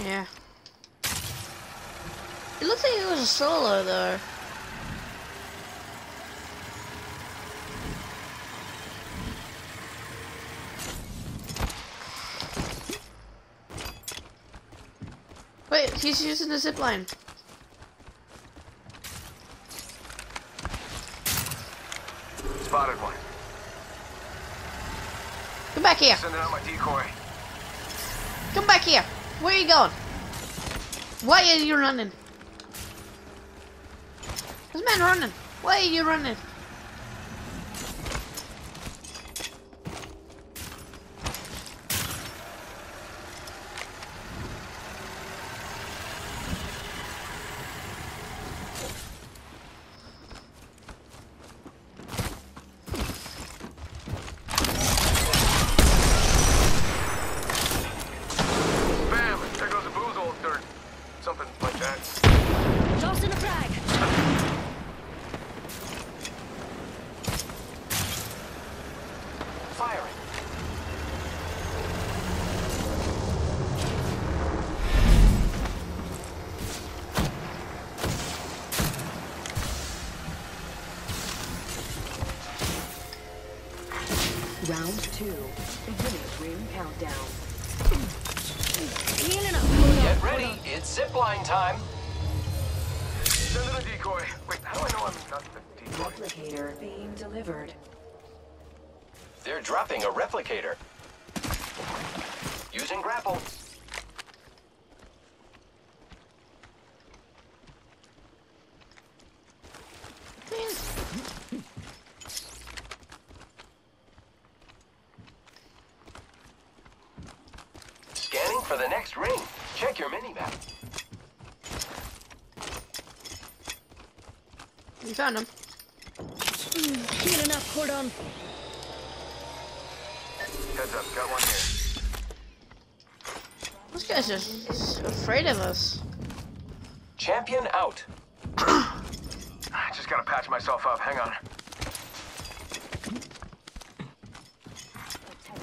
Yeah. It looks like it was a solo though. Wait, he's using the zip line. Spotted one. Come back here. Sending out my decoy. Come back here. Where are you going? Why are you running? This man running. Why are you running? Healing up. Hold on. Heads up, got one here. This guy's just afraid of us. Champion out. I just gotta patch myself up. Hang on.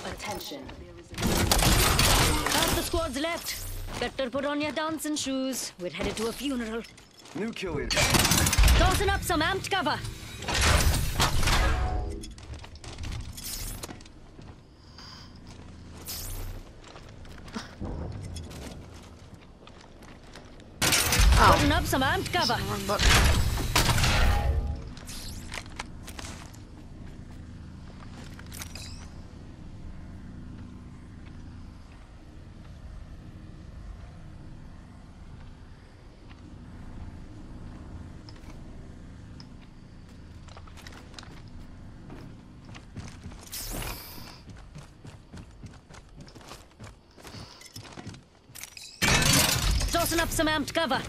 Attention. Half the squad's left. Better put on your dancing shoes. We're headed to a funeral. New kill leader. Tossing up some amped cover. Oh. Putting up some amped cover. up some amped cover.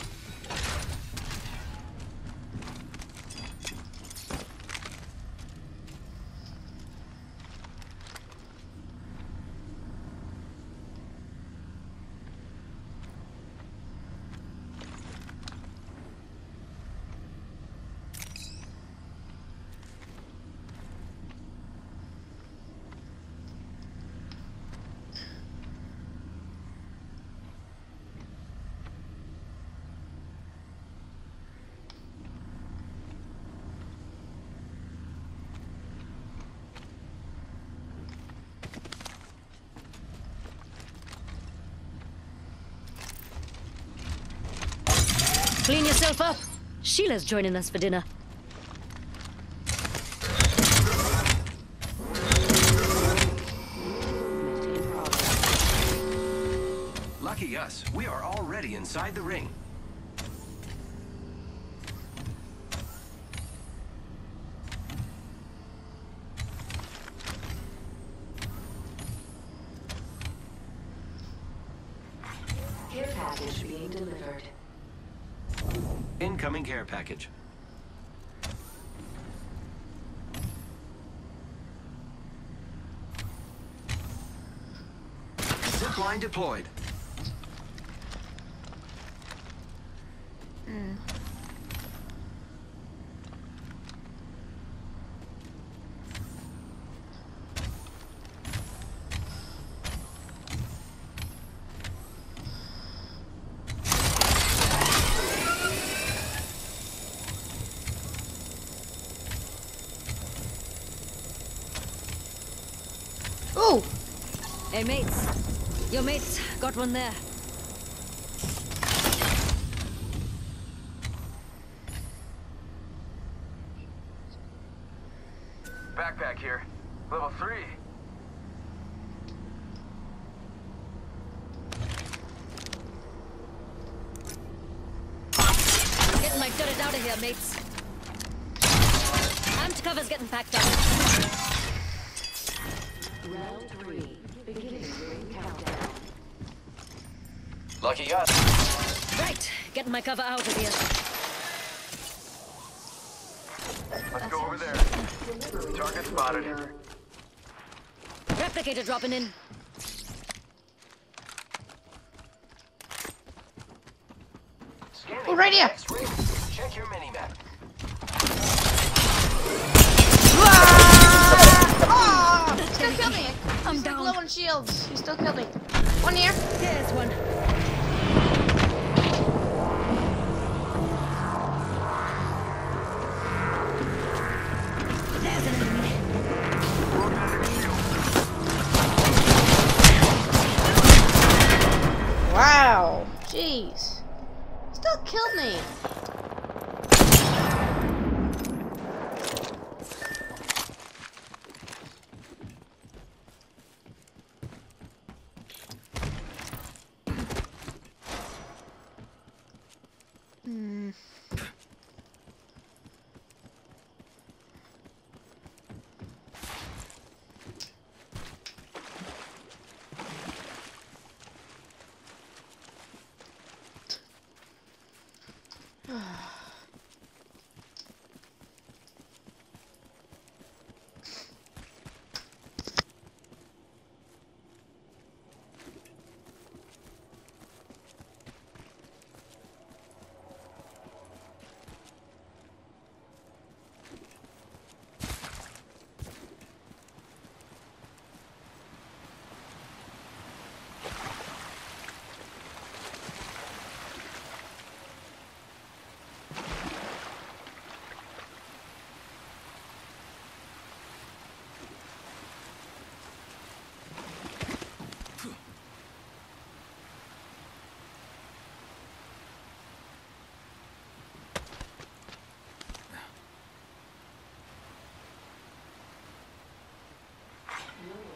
Sheila's joining us for dinner. Lucky us, we are already inside the ring. care package. Zip line deployed. mates. Got one there. happening.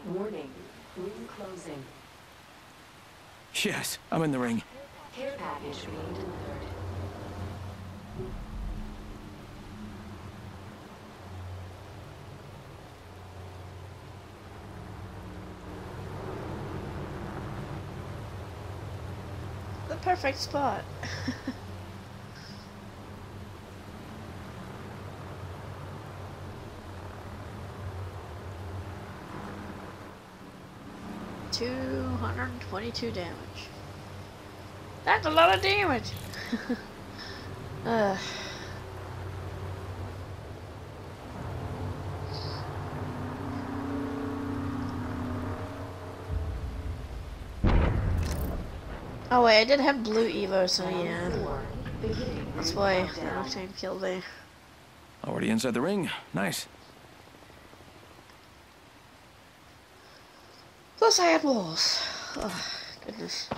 Warning. Ring closing. Yes, I'm in the ring. Care package being delivered. The perfect spot. 122 damage. That's a lot of damage! uh. Oh wait, I did have blue Evo, so yeah. That's why I Octane killed me. Already inside the ring. Nice. Plus I had walls. Oh, goodness.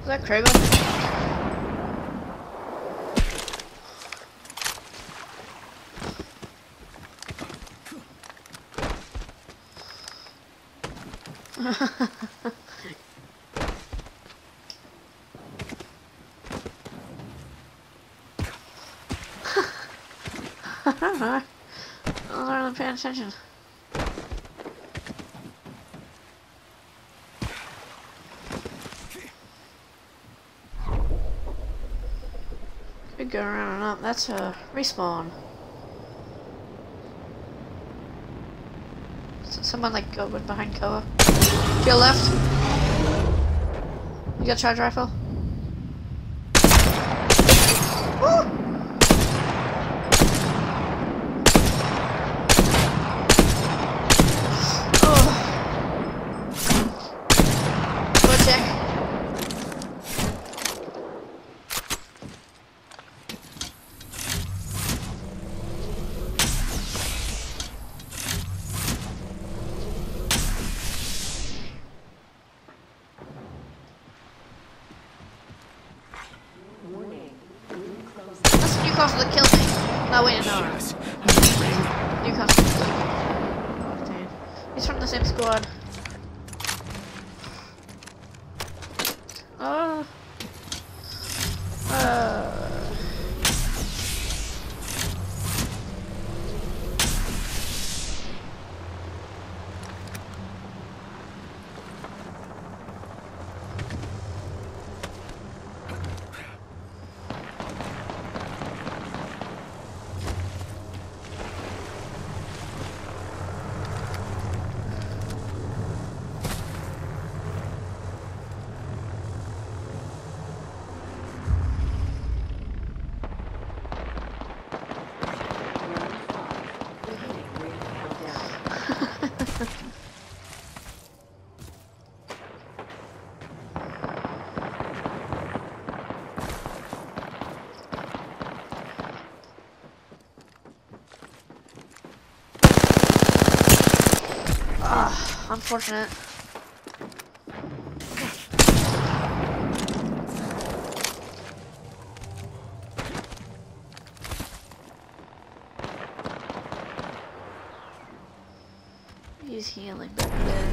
Is that Kraber? I wasn't really paying attention. Could go around and up. That's a respawn. Someone like go behind Koa. To your left. You got a charge rifle? Ah, unfortunate. He's healing back there.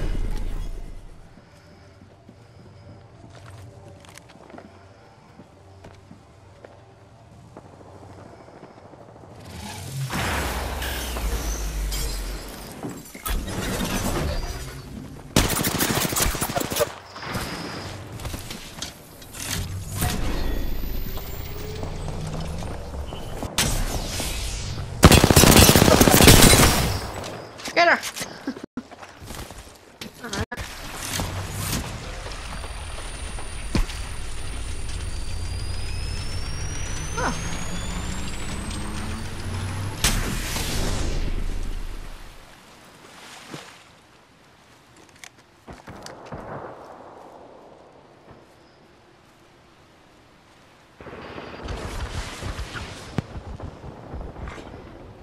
Get her! Alright. Oh.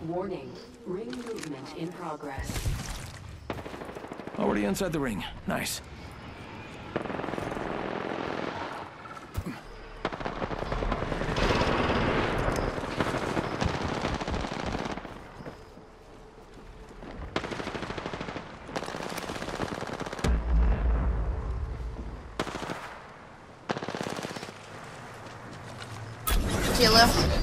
Warning. Ring movement in progress. Already inside the ring. Nice. left.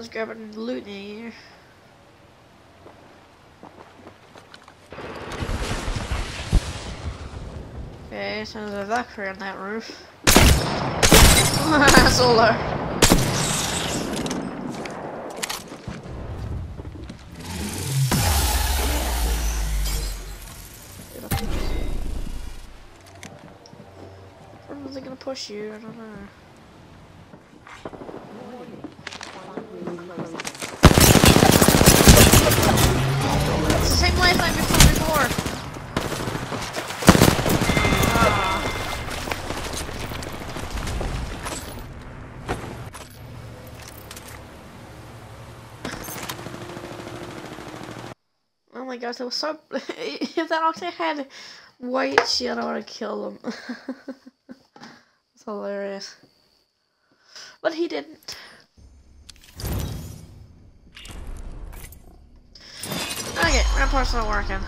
Let's grab a loot in here. Okay, sounds like that clear on that roof. Solar. When was it gonna push you? I don't know. Oh my was so. if that octane had white shield, I would have killed him. It's hilarious. But he didn't. Okay, rampart's not working.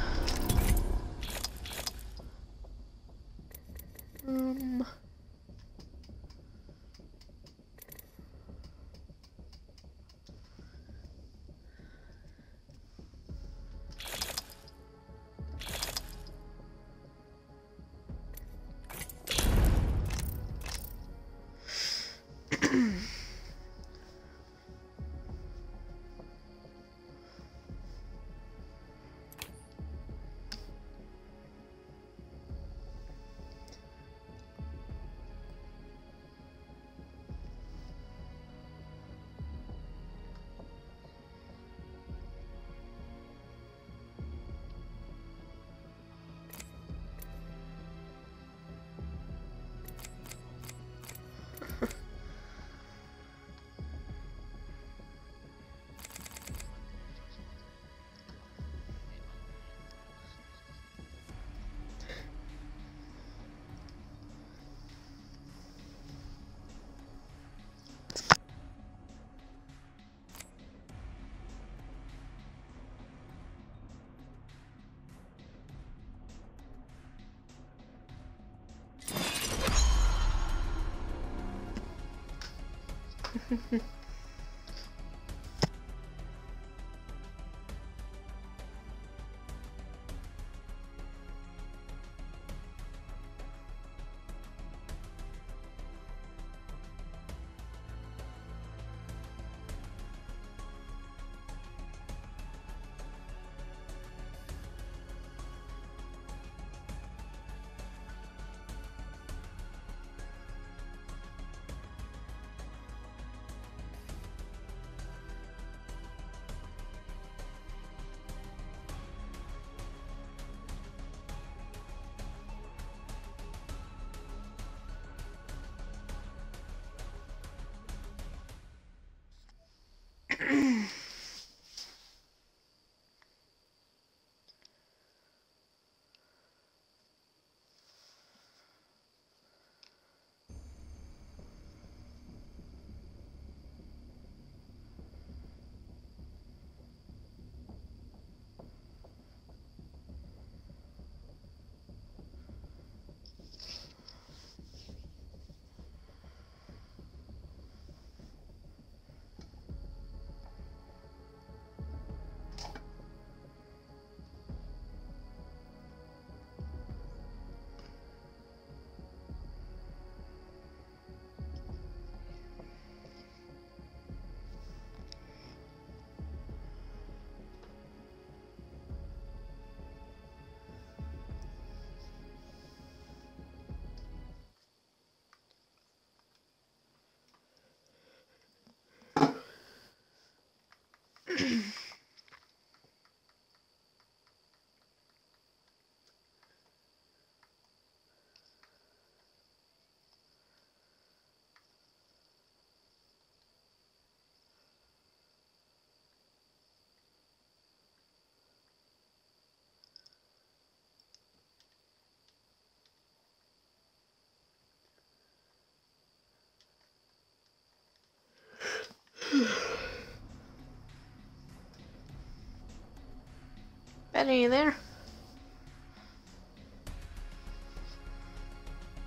Any there.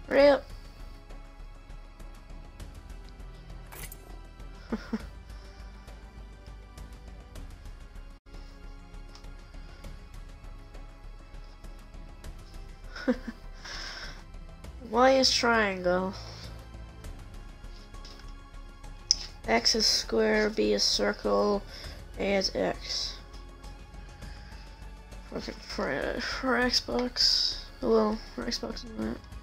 Rip. Why is triangle. X is square, B is circle, A is X. For, for, for Xbox, well, for Xbox and that.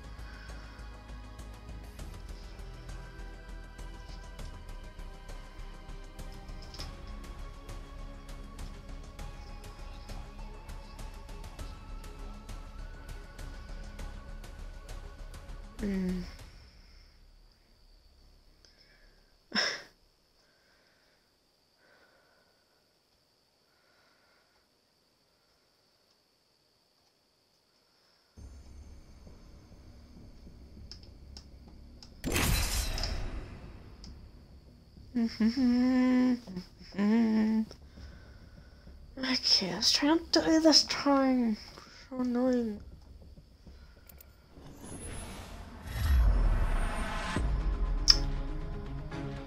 Okay, let's try not to die this time. So annoying.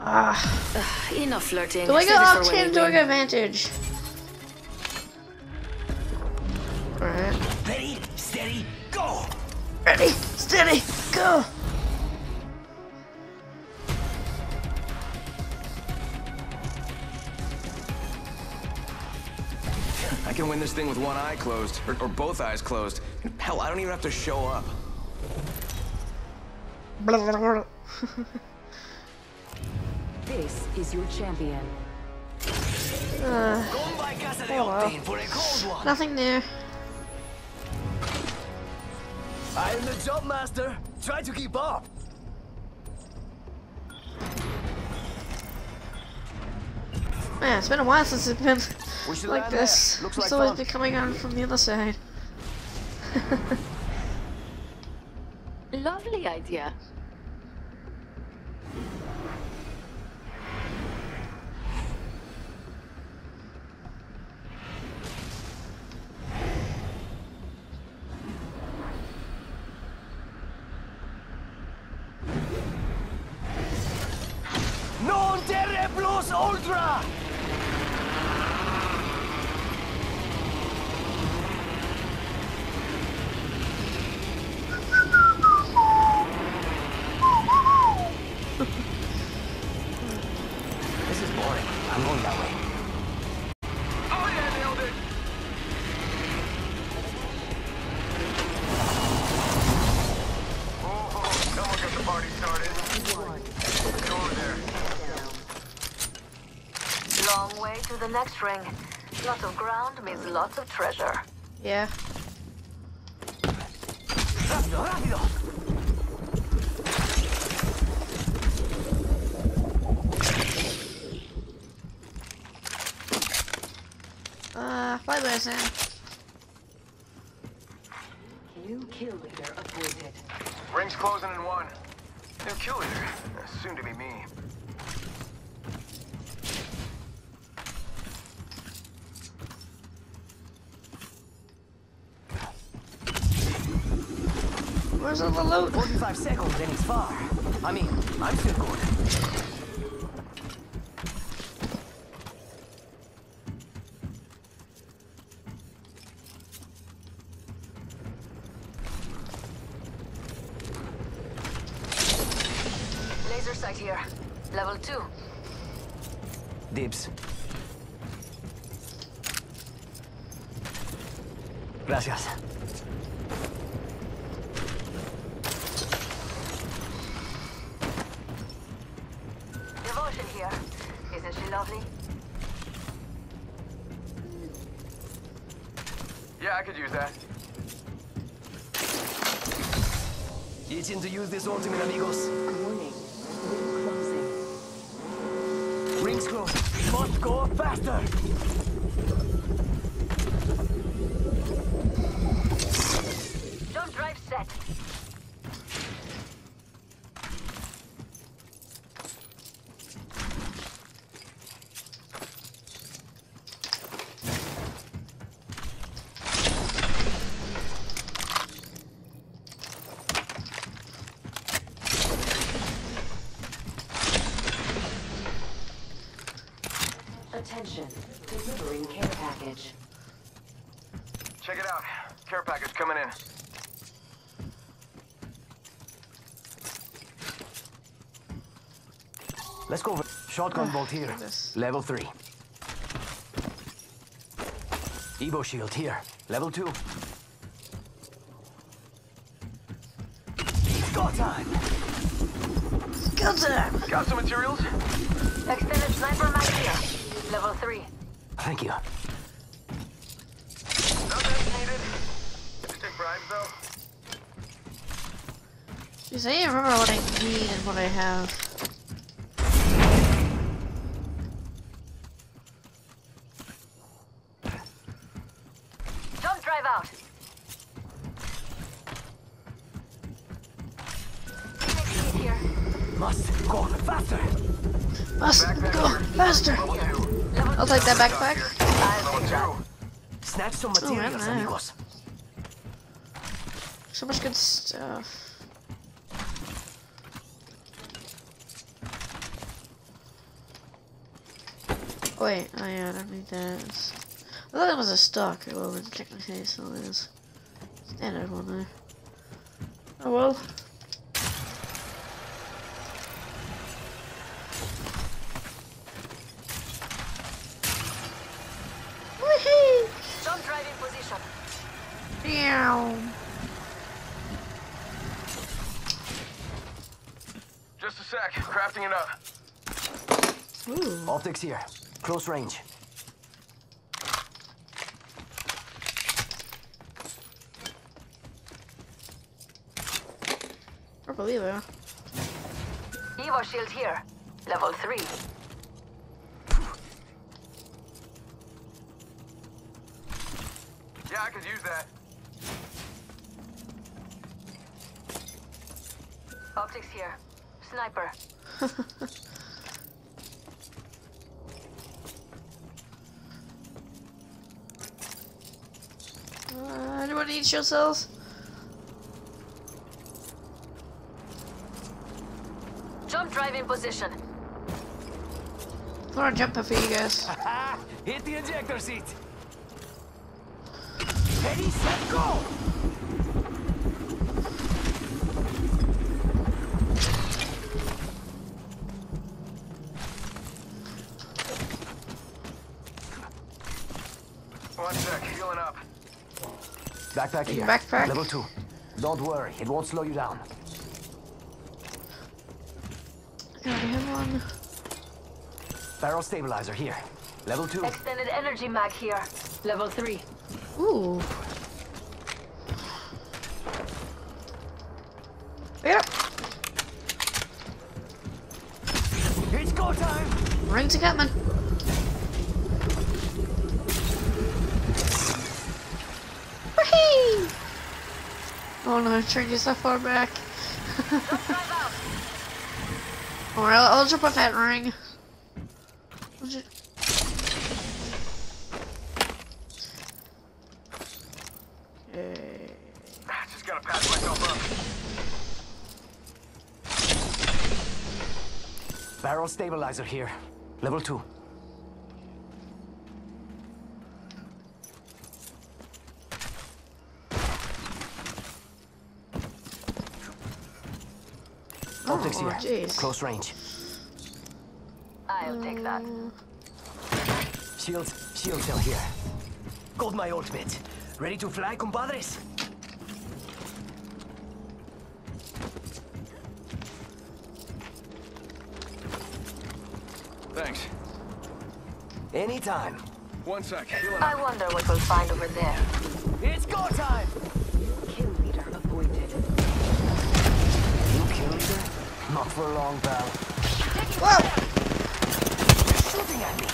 Ah. Enough flirting. Do I Save get it for when octane we doing win. advantage? Alright. Ready, steady, go! Ready, steady, go! This thing with one eye closed, or, or both eyes closed. Hell, I don't even have to show up. This is your champion. Uh, Going by Casa de oh well. For a cold one. Nothing there. I am the jump master. Try to keep up. Man, it's been a while since it's been We should like land this. Looks It's like always fun. been coming on from the other side. Lovely idea. Next ring. Lots of ground means lots of treasure. Yeah. Rápido, rápido! Uh, bye bye, Sam. New kill leader appointed. Ring's closing in one. New kill leader. Uh, Soon to be me. The loot? 45 seconds and it's far. I mean, I'm still good. Laser sight here. Level 2. Dibs. Gracias. Devotion here. Isn't she lovely? Yeah, I could use that. Itching to use this ultimate, amigos. Warning. Ring closing. Rings close. Must go faster. Jump drive set. Attention. Delivering care package. Check it out. Care package coming in. Let's go. Shotgun bolt here. this. Level three. Evo shield here. Level two. Go time. Good time. Got some materials? Extended sniper mag here. Level 3. Thank you. Nothing needed. Did you take bribes though? Jeez, I don't remember what I need and what I have. Don't need that. I thought it was a stock. Well, then technically it still is. Standard one there. Oh well. Woohoo! Jump drive in position. Meow. Just a sec. Crafting it up. Ooh. Optics here. Close range. I believe it. Evo shield here. Level 3. Yeah, I could use that. Optics here. Sniper. Uh, anyone need shield cells? Jump drive in position. I want to jump up for you guys. Hit the ejector seat. Ready, set, go! One sec. Healing up. Backpack here. Backpack? Level two. Don't worry, it won't slow you down. I already have one. Barrel stabilizer here. Level two. Extended energy mag here. Level 3. Ooh. Yep. It's go time! Rings are coming. Whee! Oh no, train is that far back. Alright, I'll, I'll jump off that ring. I'll ju- Okay. Just gotta patch myself up. Barrel stabilizer here. Level two. Optics Oh, here. jeez. Close range. I'll take that. Shields, shield cell here. Got my ultimate. Ready to fly, compadres? Anytime. One sec. Healing I wonder what we'll find over there. It's go time! Kill leader appointed. You kill leader? Not for long, pal. Whoa! Shooting at me.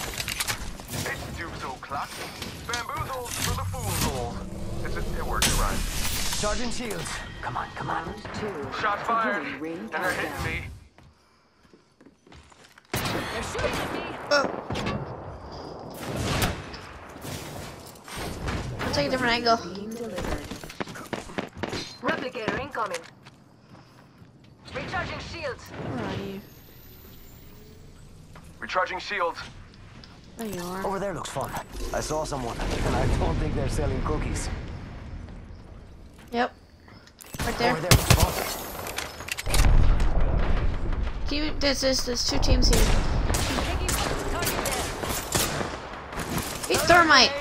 It's do so clock. Bamboozled for the fool's gold. It's a, it works, right? Sergeant Shields. Come on, come on. Round two. Shot fired. And they're hitting me. They're shooting I'll take a different angle. Being delivered. Replicator incoming. Recharging shields. Where are you? Recharging shields. There you are. Over there looks fun. I saw someone, and I don't think they're selling cookies. Yep. Right there. Over there looks fun. Keep, there's, there's, there's two teams here. Eat thermite!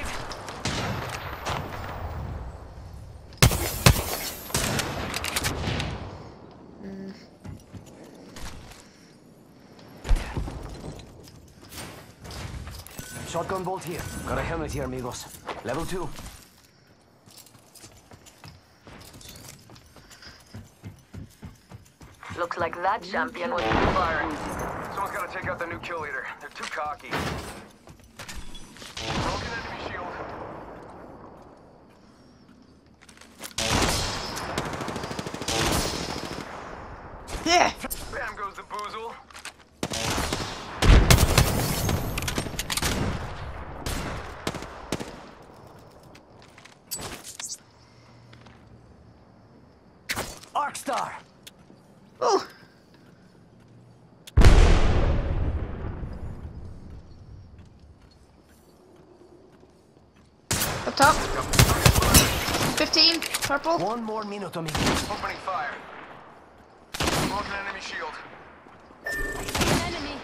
Mm. Shotgun bolt here. Got a helmet here, amigos. Level two. Looks like that champion was firing. Someone's gotta take out the new kill leader. They're too cocky. Broken enemy shield. Yeah! Bam goes the boozle. arc star! Oh! Up top. 15, purple. One more minute, amigo. Opening fire. Broken enemy shield. Enemy.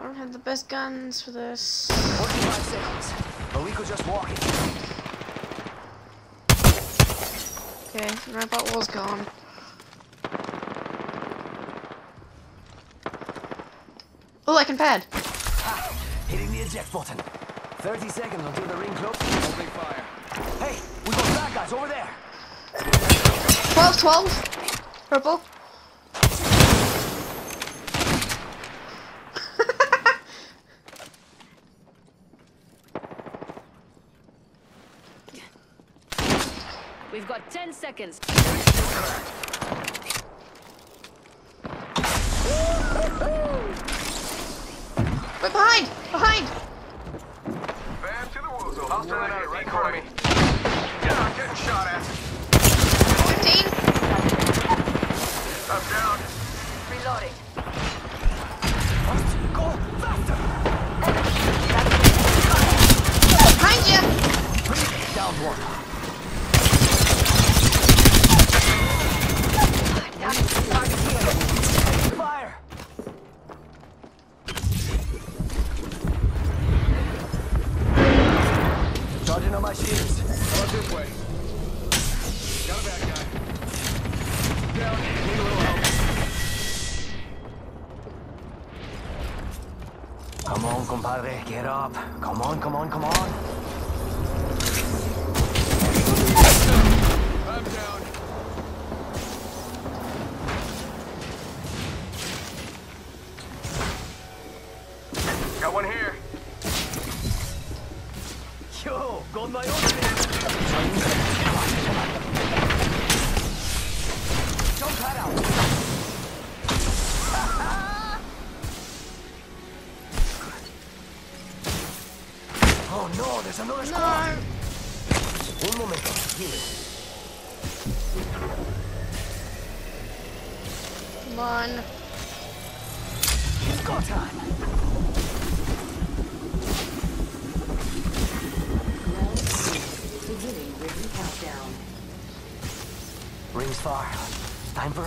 I don't have the best guns for this. 45 seconds. But just walking. Okay, the robot wall's gone. Oh, I can pad. Ha! Hitting the eject button. 30 seconds until the ring closes. Opening fire. Hey, we got bad guys over there. 12, 12. Purple. We've got 10 seconds.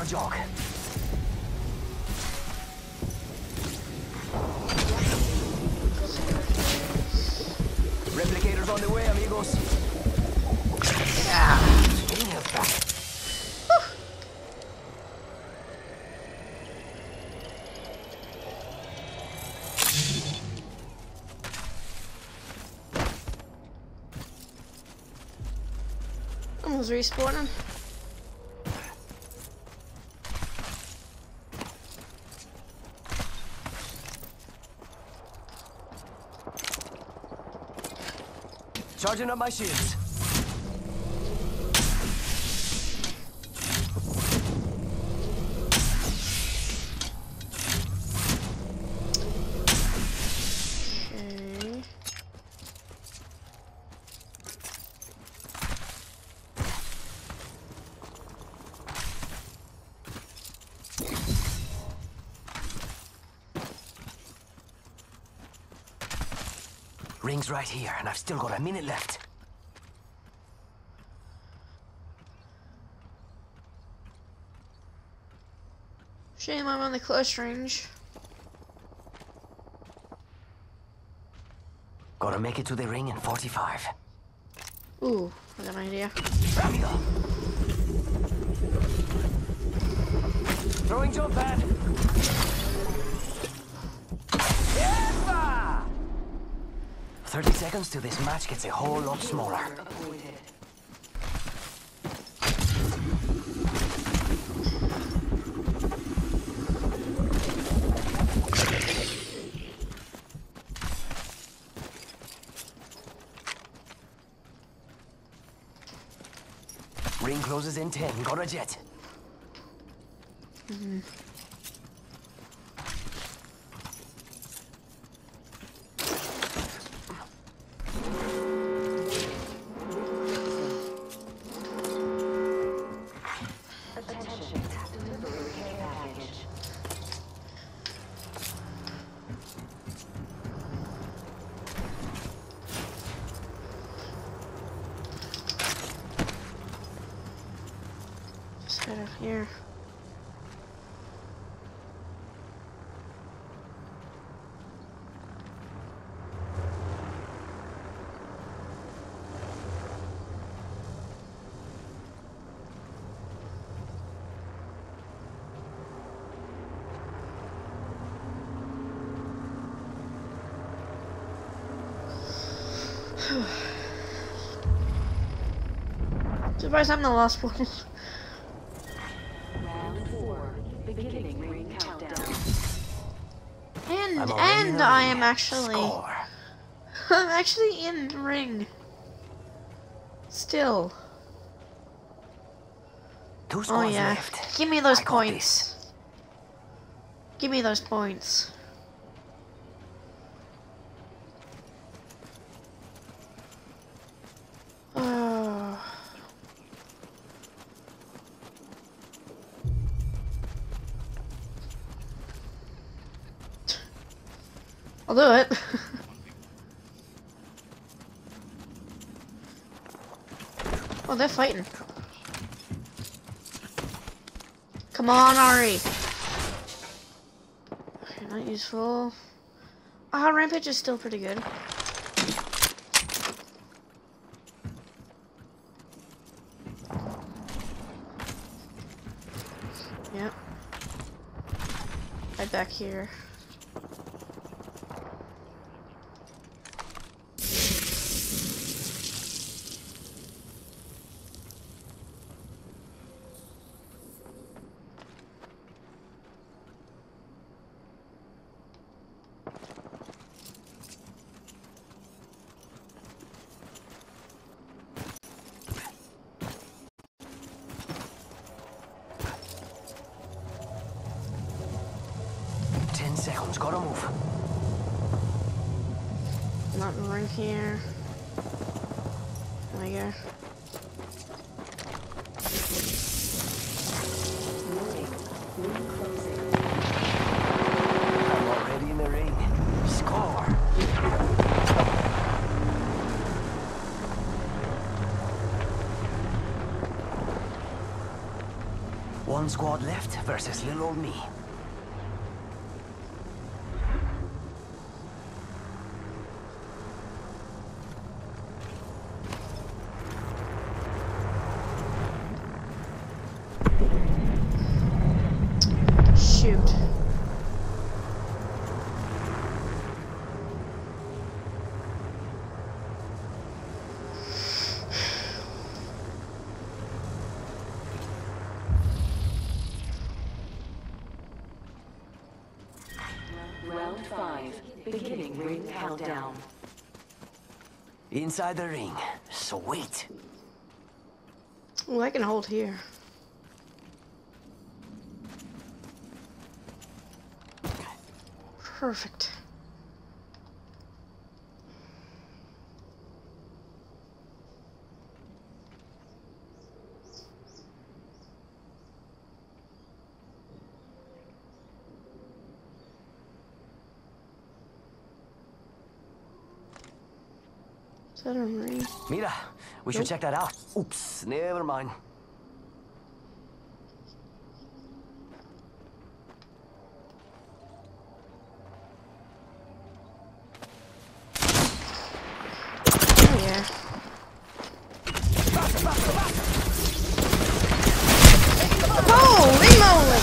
For a jog. Replicators on the way, amigos. Yeah. Respawning. Charging up my shields. Okay. ring's right here, and I've still got a minute left. Shame I'm on the close range. Gotta make it to the ring in 45. Ooh, I got an idea. Rápido! Throwing jump pad! 30 seconds till this match gets a whole lot smaller. Ring closes in 10. Got a jet. Just head up here. Surprised I'm the last one. Round four. Beginning ring countdown. And I'm and I am actually Score. I'm actually in ring. Still. Two Oh yeah. left. Give me those I points. Give me those points. They're fighting. Come on, Ari. Okay, not useful. Ah, Rampage is still pretty good. Yep. Right back here. One squad left versus little old me. Shoot. Round five. Beginning ring countdown. Inside the ring. Sweet. Oh, I can hold here. Perfect. Mira, we should check that out. Oops, never mind. Oh yeah. Holy moly!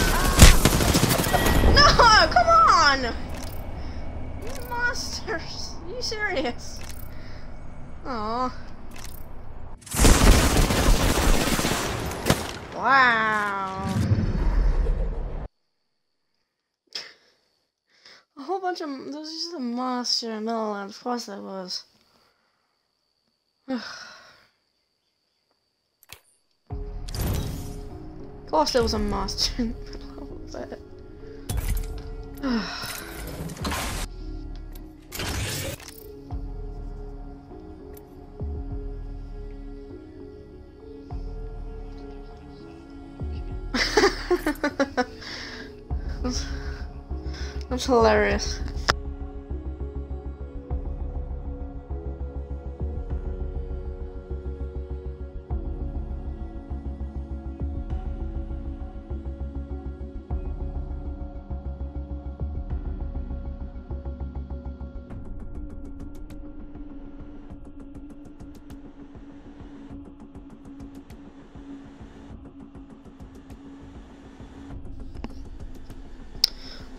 No, come on! You monsters! Are you serious? Aw. Wow. A whole bunch of there was just a monster in the middle of it. Of course there was. Of course there was a monster in the middle of it. that's hilarious.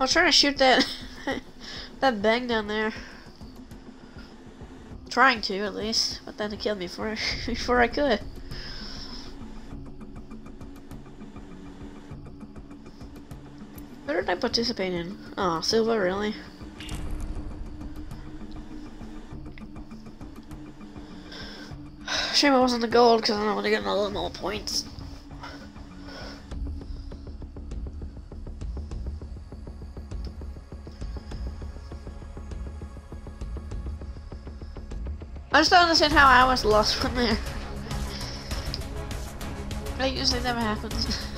Was trying to shoot that that bang down there. Trying to at least, but then it killed me before before I could. What did I participate in? Oh, silver, really? Shame I wasn't the gold because I would have gotten a little more points. I just don't understand how I was lost from there. That usually never happens.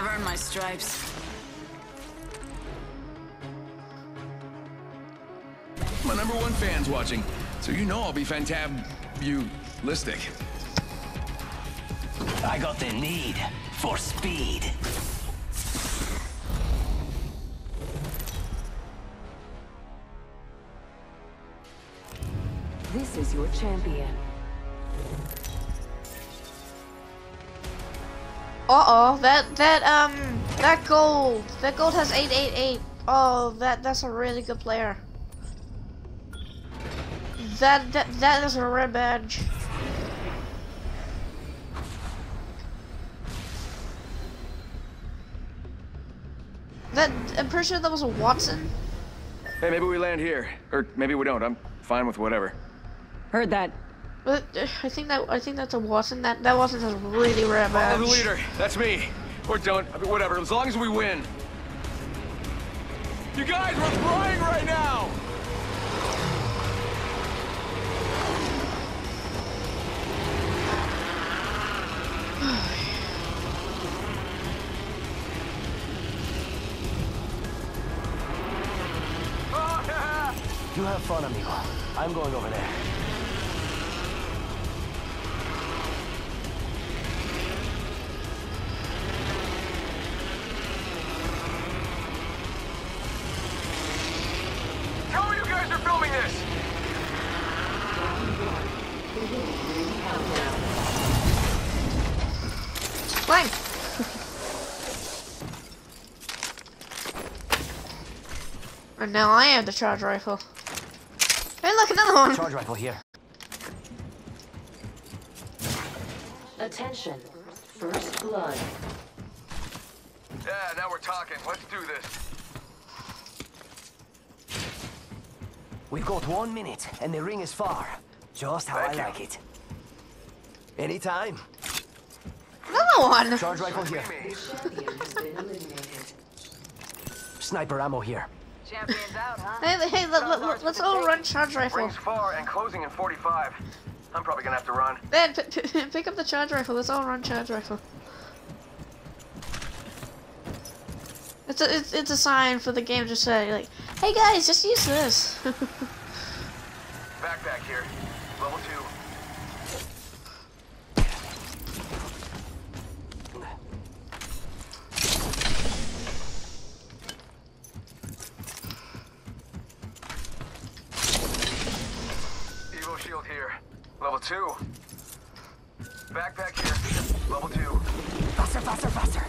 I've earned my stripes. My number one fan's watching, so you know I'll be fantab-you-listic. I got the need for speed. This is your champion. Uh oh, that that um that gold that gold has eight eight eight. Oh, that that's a really good player. That that that is a red badge. That I'm pretty sure that was a Wattson. Hey, maybe we land here. Or maybe we don't. I'm fine with whatever. Heard that. But uh, I think that I think that's a wasn't that that wasn't a really rare Follow the leader. That's me. Or don't. I mean, whatever. As long as we win. You guys, we're flying right now. You have fun, amigo. I'm going over there. And now I have the charge rifle. Hey, look, another one. Charge rifle here. Attention. First blood. Yeah, now we're talking. Let's do this. We've got one minute, and the ring is far. Just how Thank I you. like it. Anytime. Another one. Charge rifle here. Champion has been eliminated. Sniper ammo here. Champions out, huh? Hey, hey, let, let, let, let's all run charge rifle. Rings far and closing in 45. I'm probably gonna have to run. P- pick up the charge rifle. Let's all run charge rifle. It's a it's, it's a sign for the game to say like, hey guys, just use this. Backpack here. Level 2. Backpack here. Level 2. Faster, faster, faster.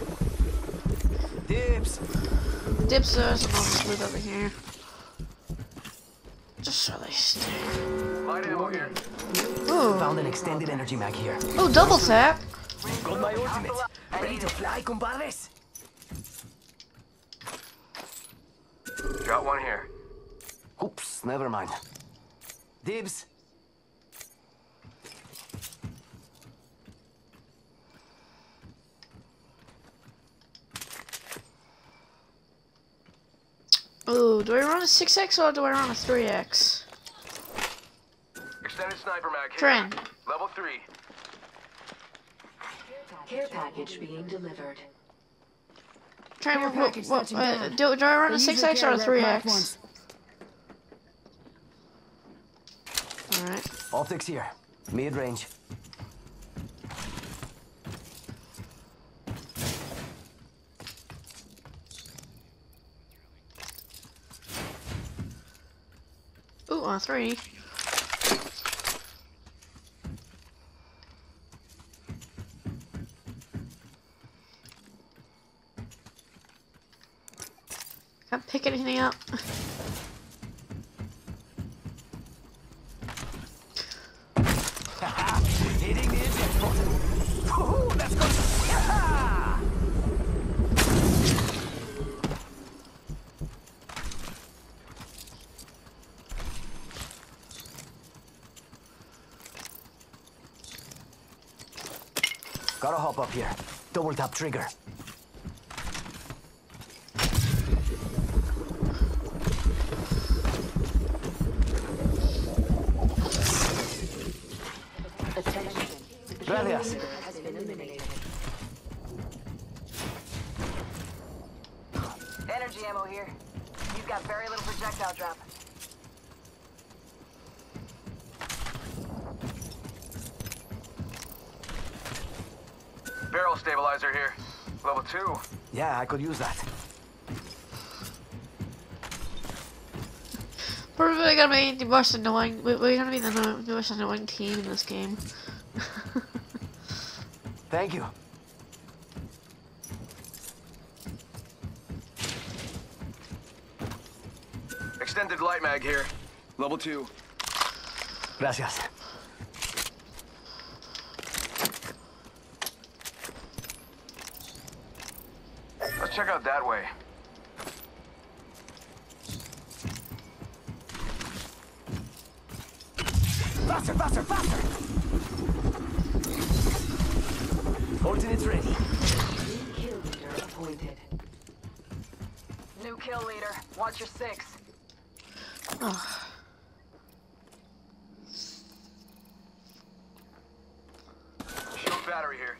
Dibs. Dips uh, some almost loot over here. Just so they stay. Light ammo here. Ooh, Found an extended energy mag here. oh, double tap. Got my ultimate. Ready to fly, compadres? Got one here. Oops, never mind. Dibs. Ooh, do I run a 6x or do I run a 3x? Extended sniper mag here. Trent. Level 3. Care package being delivered. Try Care what, what, what, uh, do, do I run a They usually 6x or a 3x? platforms. Alright. Optics here. Mid range. A 3. Can't pick anything up. Double tap trigger. Yeah, I could use that. We're gonna be the most annoying. we- We're gonna be the the most annoying team in this game. Thank you. Extended light mag here. Level two. Gracias. Faster, faster, faster! Ordinance ready. New kill leader appointed. New kill leader. Watch your six. Oh. Shield battery here.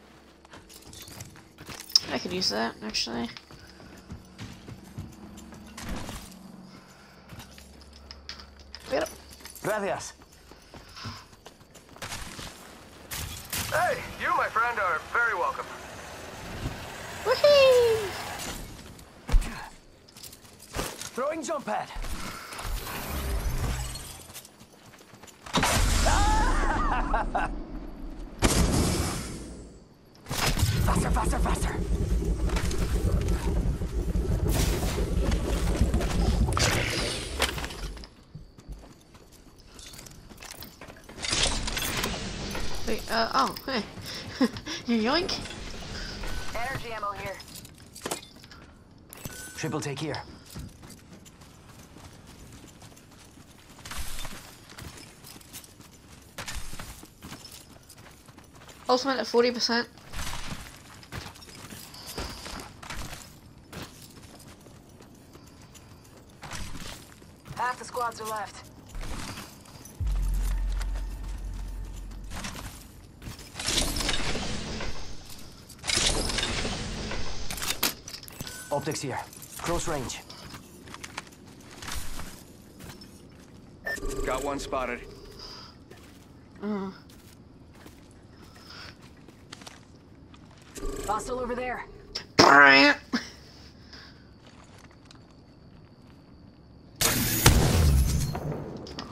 I could use that, actually. Gracias. Hey, you, my friend, are very welcome. Woohoo! Throwing jump pad. faster, faster, faster. Wait, uh, oh, hey. Yoink. Energy ammo here. Triple take here. Ultimate at 40%. Optics here. Close range. Got one spotted. Uh, Hostile over there. Brant.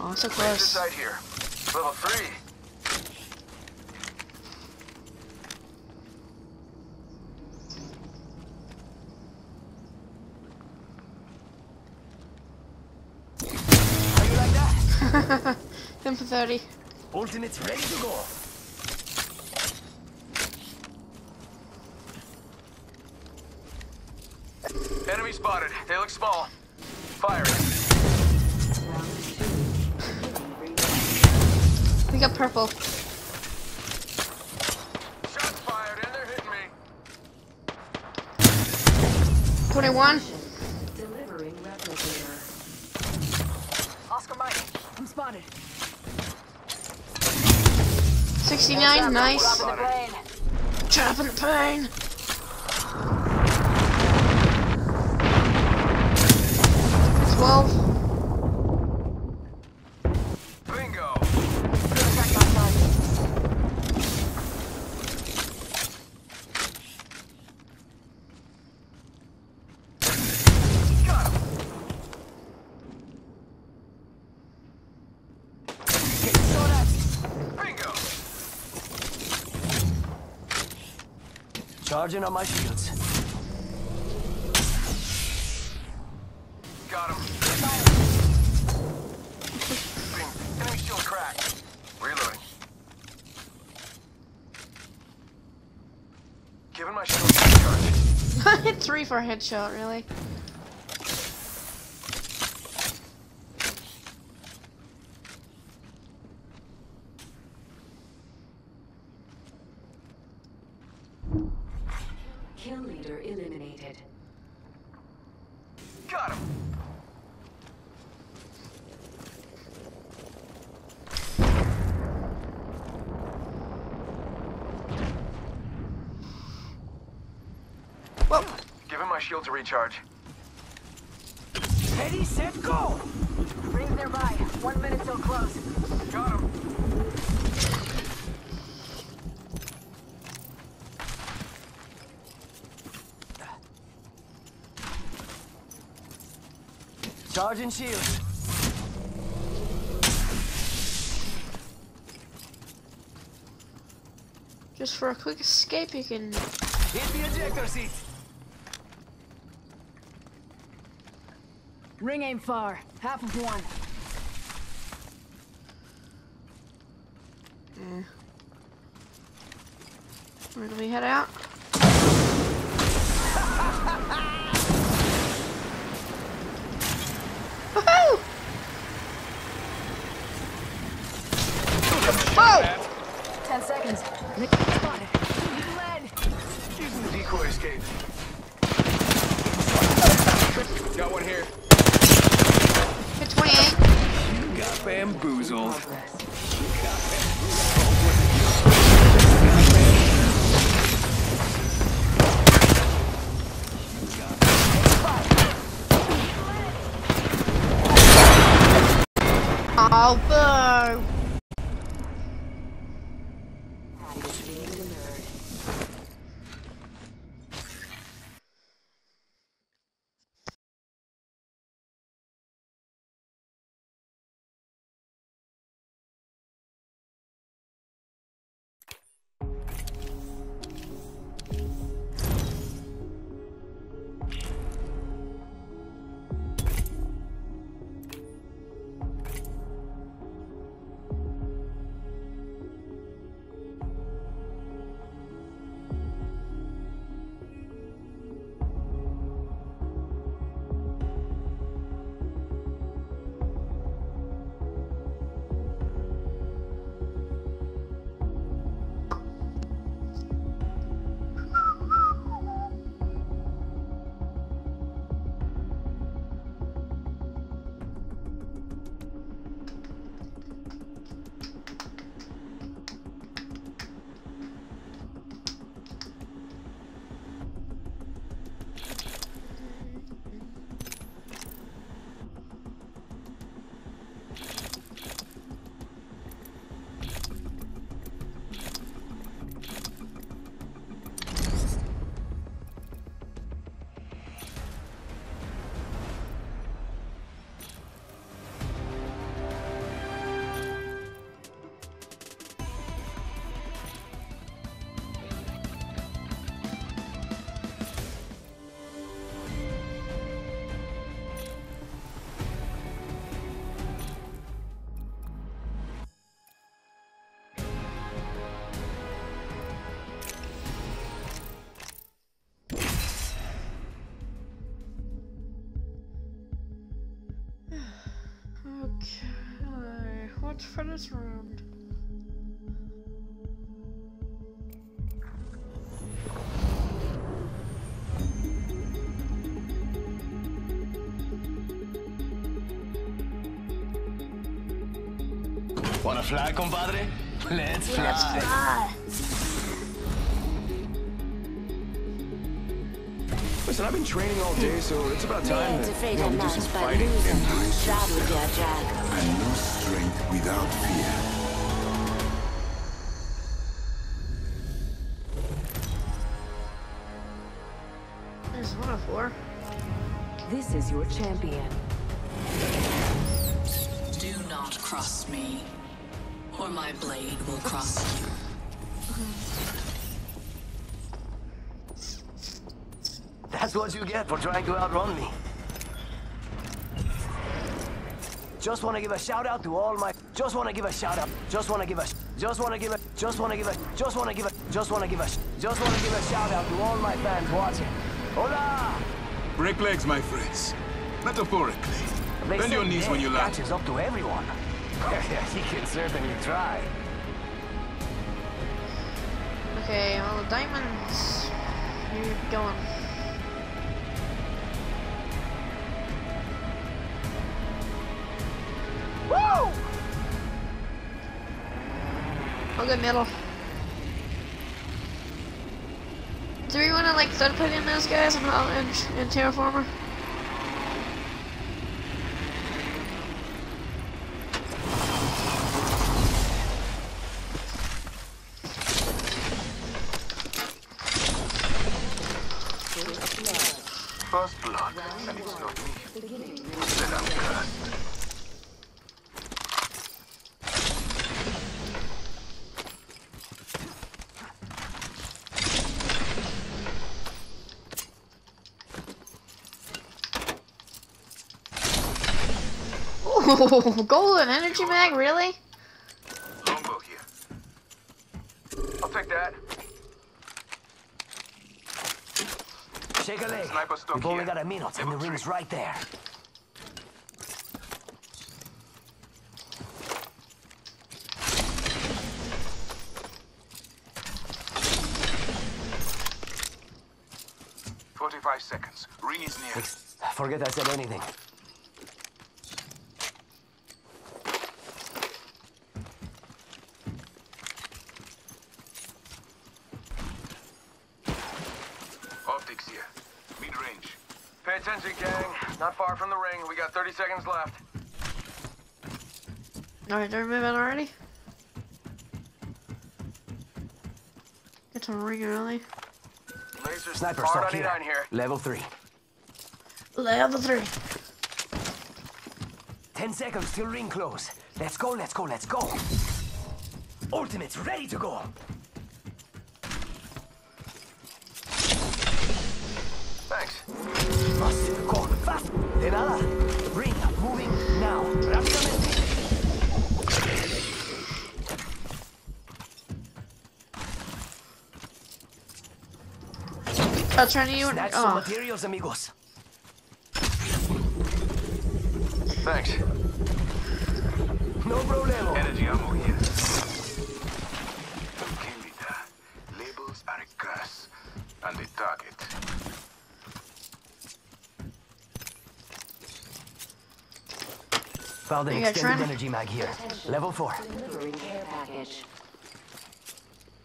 Oh, so Range close. inside here. Level three. How you like that? 10 for 30. Ultimates ready to go. Enemy spotted. They look small. Fire. We got purple. Shots fired, and they're hitting me. 21. Delivering replicator. Oscar Mike. I'm spotted. 69, nice. The plane. The plane. Twelve. Charging on my shields. Got him. Bing. Enemy shield cracked. Reloading. Giving my shield a charge. Hit three for a headshot, really. Kill leader eliminated. Got him. Whoa. Giving my shield to recharge. Ready, set, go! Rings nearby. One minute till close. Got him. Charging shields. Just for a quick escape, you can. Hit the ejector seat. Ring aim far. Half of one. Yeah. Where do we head out? Woohoo! Whoa! Ten seconds. Spotted. Lead. decoy escaped. Got one here. Hit 28. You got bamboozled. Oh, Okay, what's for this round? Wanna fly, compadre? Let's fly. Let's fly. Listen, I've been training all day, so it's about time Man's that afraid you know, of we do not some by fighting. Without fear. There's one of four. This is your champion. Do not cross me, or my blade will cross you. That's what you get for trying to outrun me. Just want to give a shout out to all my. Just want to give a shout out. Just want to give a. Just want to give a. Just want to give a. Just want to give a. Just want to give a. Just want to give a shout out to all my fans watching. Hola! Break legs, my friends. Metaphorically. They Bend your knees when you land. catches up to everyone. he can certainly try. Okay, well, the diamonds. You're going. Go middle. Do we want to like start putting those guys in, in, in Terraformer? First blood, and it's not me. Then I'm cursed. Ooh, golden energy mag, really? Longbow here. I'll take that. Shake a leg. Sniper stock We've only got a minute, and the Level ring's right there. five seconds. Ring is near. Forget I said anything. Optics here. Mid-range. Pay attention, gang. Not far from the ring. We got 30 seconds left. Alright, they're moving already. Get to the ring early. Lasers Sniper hard stock on here. Here. Level three. Level three. Ten seconds till ring close. Let's go, let's go, let's go. Ultimate's ready to go. Thanks. Must go fast. De nada. Ring moving now. Rápidamente. Oh, turn you. Snatch some Oh, materials, amigos. Thanks. No problemo. Energy ammo here. Found an got extended Trent? energy mag here. Level four. Delivering care package.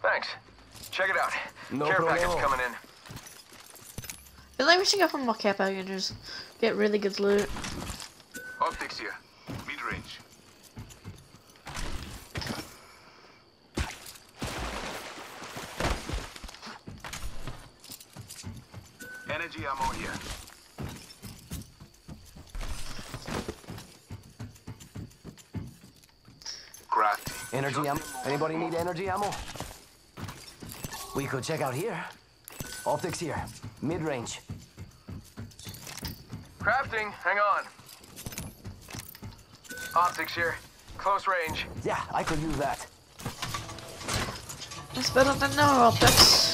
Thanks. Check it out. No Care package coming in. I feel like we should go for more cap out and just get really good loot. Energy ammo. Anybody need energy ammo? We could check out here. Optics here. Mid-range. Crafting, hang on. Optics here. Close range. Yeah, I could use that. It's better than no optics.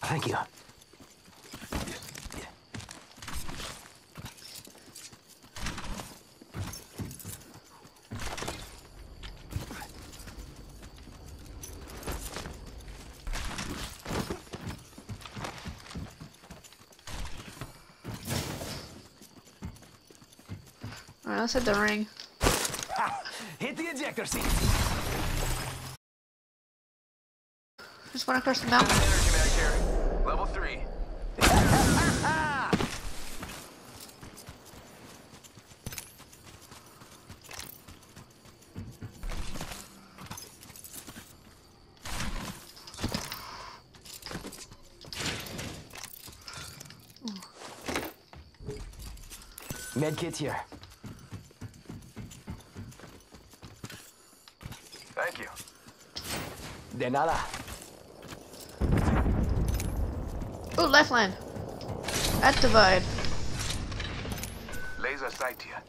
Thank you. Alright, let's the ring. Hit the ejector seat. Just went across the mountain. Energy mag here. Level three. Med kit here. De nada. Ooh, At divide. Laser sight here.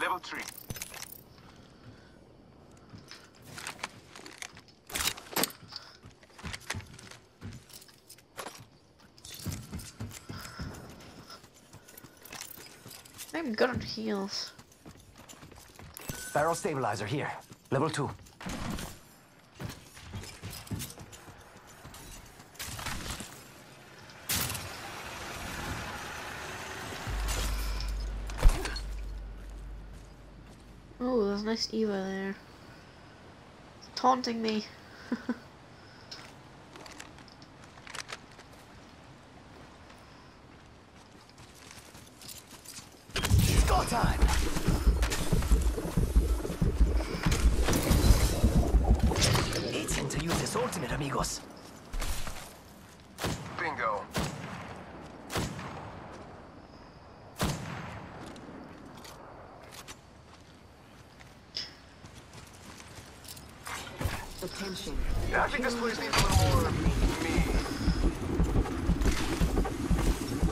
Level 3. I'm good on heals. Barrel stabilizer here. Level 2. Nice EVA there. taunting me. It's go time. Itching to use this ultimate, amigos. Bingo. Attention. Yeah, I think this place needs a little more me.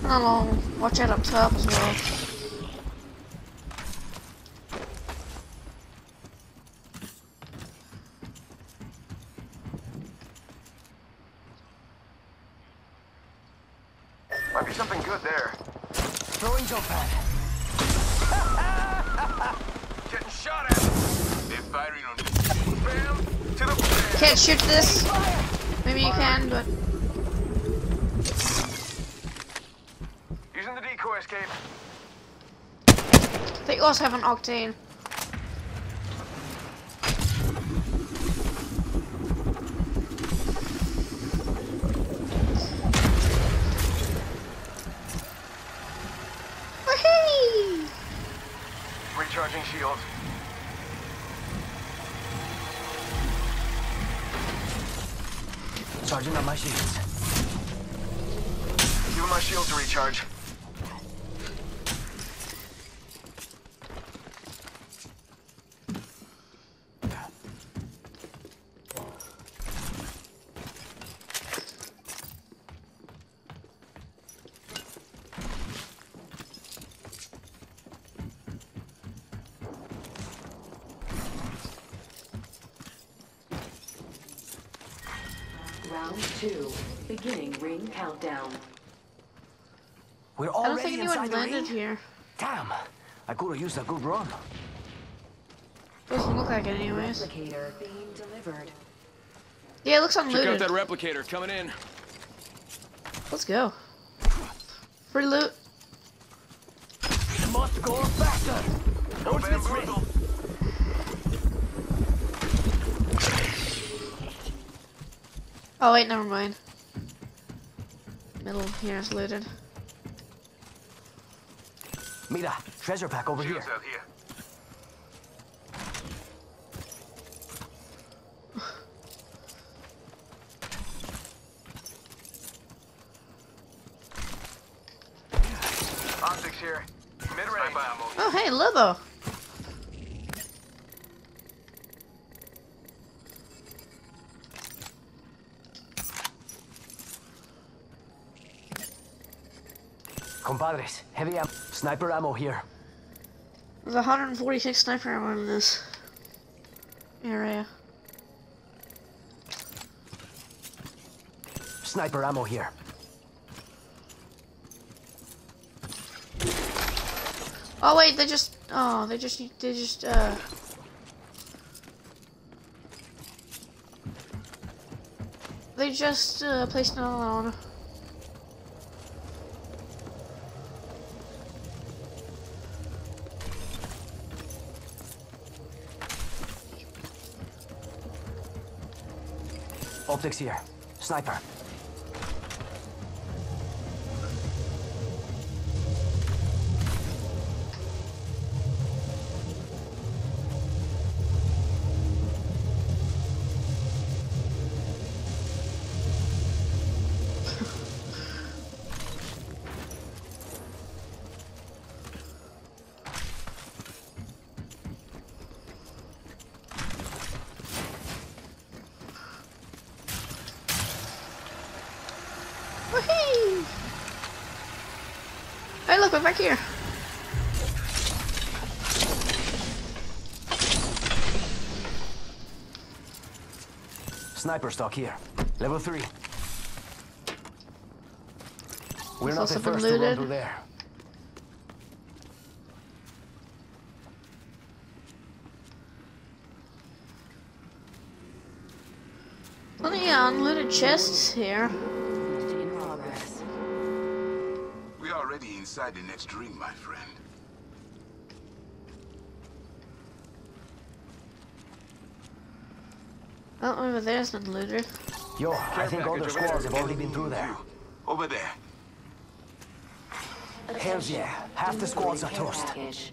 Oh, watch out up top as well. Might be something good there. Throwing jump pad. Getting shot at. They're firing on you. Bam. To the bam. Can't shoot this. Maybe you can, but escape. They also have an octane. Wahee! Recharging shields. Charging on my shields. Giving my shields a recharge. Round two. Beginning ring countdown. We're I don't already think inside anyone the landed here. Damn. I could have used a good run. Doesn't look like it anyways. Replicator being delivered. Yeah, it looks Check out that replicator coming in. Let's go. Free loot. Must go faster. No bamboozle. Oh wait, never mind. Middle here is looted. Mira, treasure pack over here. Shields out here. Optics here. Oh hey, Loba. Compadres, heavy ammo. Sniper ammo here. There's 146 sniper ammo in this area. Sniper ammo here. Oh wait, they just oh they just they just uh they just uh, placed another one. Optics here. Sniper. Back here. Sniper stock here. Level 3. We're not the first to run looted. through there. Plenty of unlooted chests here. Already inside the next ring, my friend. Oh, over there's none looted. Yo, I think all the squads have already been through there. Over there. Hells yeah. Half the squads are Care toast.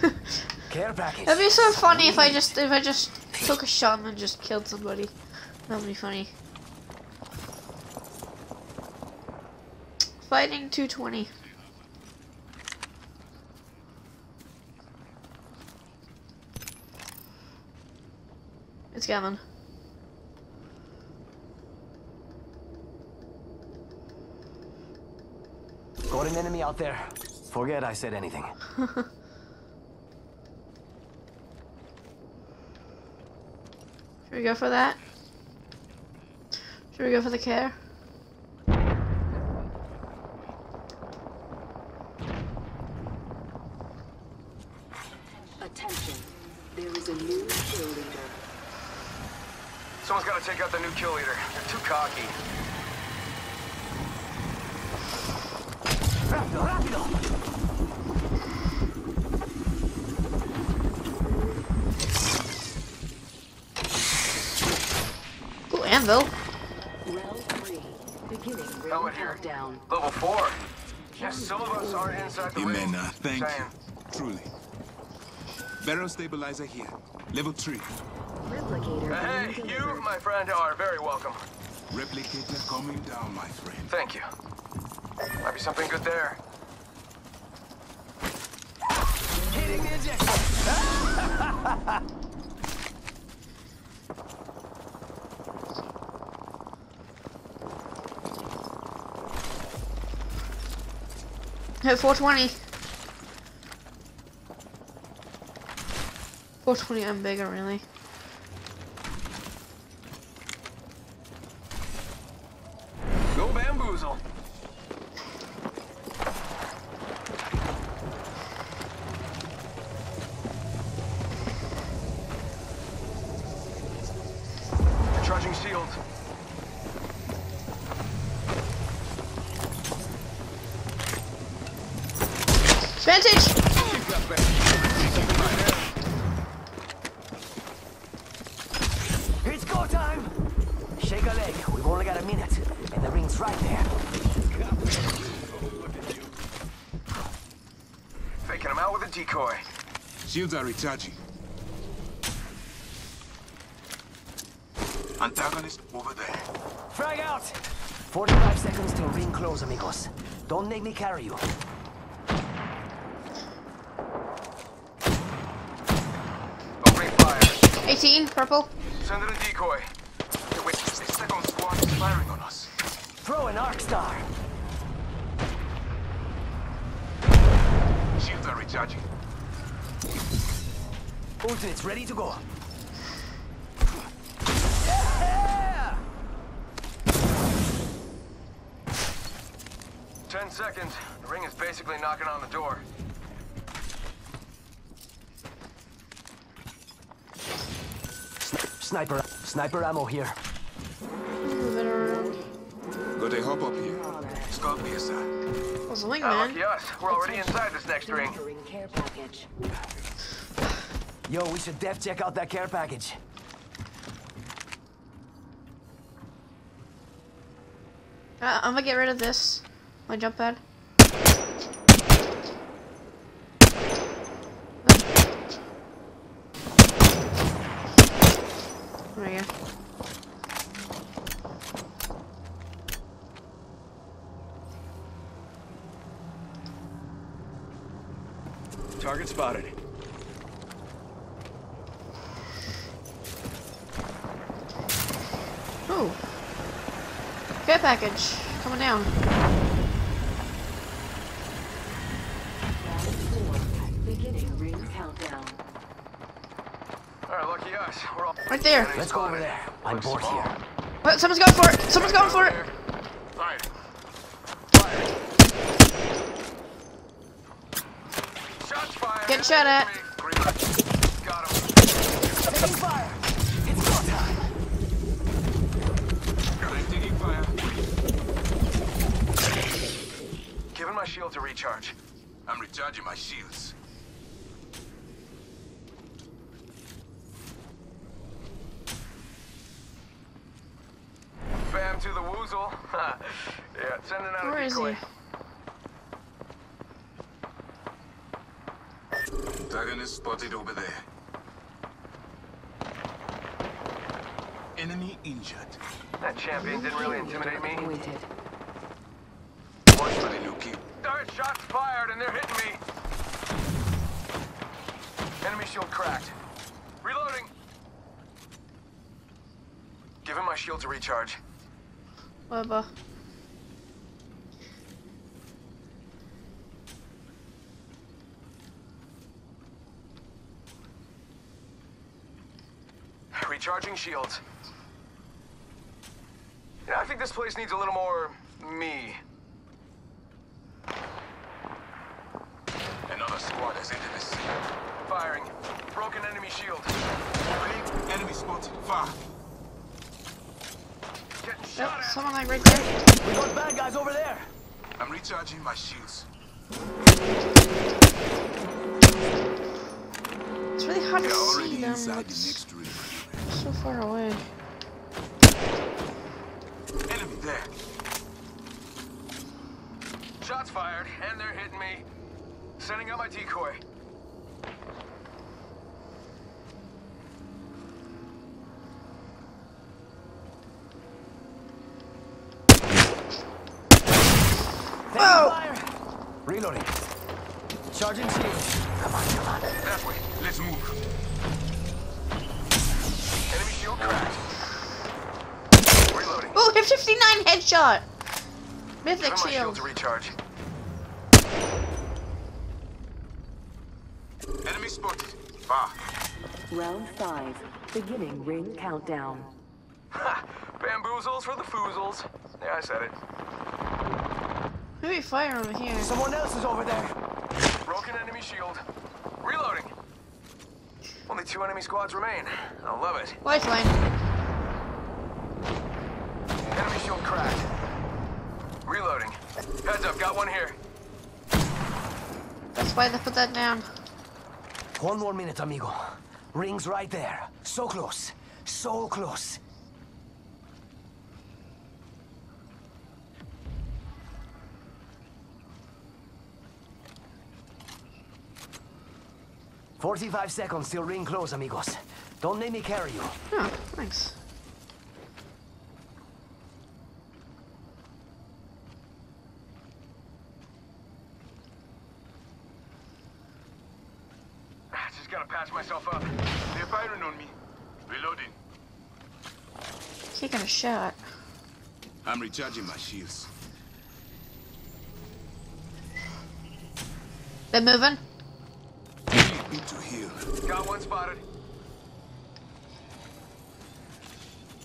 Care package. That'd be so funny if I just if I just took a shot and just killed somebody. That'd be funny. Fighting 220. Got an enemy out there. Forget I said anything. Should we go for that? Should we go for the care? Attention. There is a new kill leader. Someone's got to take out the new kill leader. They're too cocky. Rápido, rápido! Ooh, anvil. Round three. Beginning ring countdown. Level four. Yes, some of us aren't inside the ring. Imena, thank Saying. you. Truly. Barrel stabilizer here. Level 3. Replicator Hey, you, my friend, are very welcome. Replicator coming down, my friend. Thank you. Might be something good there. Hitting the injection! Hit 420. 420 and bigger, really. Shields are recharging. Antagonist over there. Frag out! 45 seconds till ring close, amigos. Don't make me carry you. Opening fire. 18, purple. Send in a decoy. Hey, wait, this second squad is firing on us. Throw an arc star. Shields are recharging. Ultimate's ready to go. Yeah! Ten seconds. The ring is basically knocking on the door. Sniper, sniper ammo here. Move it around. Got a hop up here. Scorpio, sir. Was a Ah, wingman. lucky us. We're already inside this next ring. Delivering care package. Yo, we should def check out that care package. Uh, I'm gonna get rid of this. My jump pad. There we go. Target spotted. Ooh. Care package. Coming down. Round four. Beginning ring countdown. Alright, lucky us. We're all Right there. Let's go over there. I'm Looks bored here. Oh, someone's going for it. Someone's going for it. Alright. Fire. Shots fired. Getting shot at. Recharge. I'm recharging my shields. Bam to the woozle. yeah, sending out Where a is decoy. he? Antagonist spotted over there. Enemy injured. That champion didn't really intimidate me. Awaited. Watch for the new kill. Alright, shots fired and they're hitting me. Enemy shield cracked. Reloading. Giving my shield to recharge. Whatever. Recharging shields. Yeah, I think this place needs a little more me. Another squad has entered the scene. Firing. Broken enemy shield. Opening. Enemy spotted. Far. Getting Yep, shot at. someone like right there. We got bad guys over there! I'm recharging my shields. It's really hard to They're see already them. inside the It's next ring. so far away. Enemy there. Shots fired, and they're hitting me. Sending out my decoy. Taking fire. Reloading. Charging shields. Come on, come on. That way. Let's move. Enemy shield cracked. Reloading. Oh, hit 59 headshot. Mythic shield shield. to recharge. Enemy spotted. Far. Round five. Beginning ring countdown. Ha! Bamboozles for the foozles. Yeah, I said it. You firing over here? Someone else is over there. Broken enemy shield. Reloading. Only two enemy squads remain. I love it. Lifeline. Enemy shield cracked. Reloading. Heads up, got one here. That's why they put that down. One more minute, amigo. Ring's right there. So close. So close. Forty-five seconds till ring close, amigos. Don't let me carry you. Oh, thanks. Ah, Just gotta patch myself up. They're firing on me. Reloading. Taking a shot. I'm recharging my shields. They're moving. Need to heal. Got one spotted.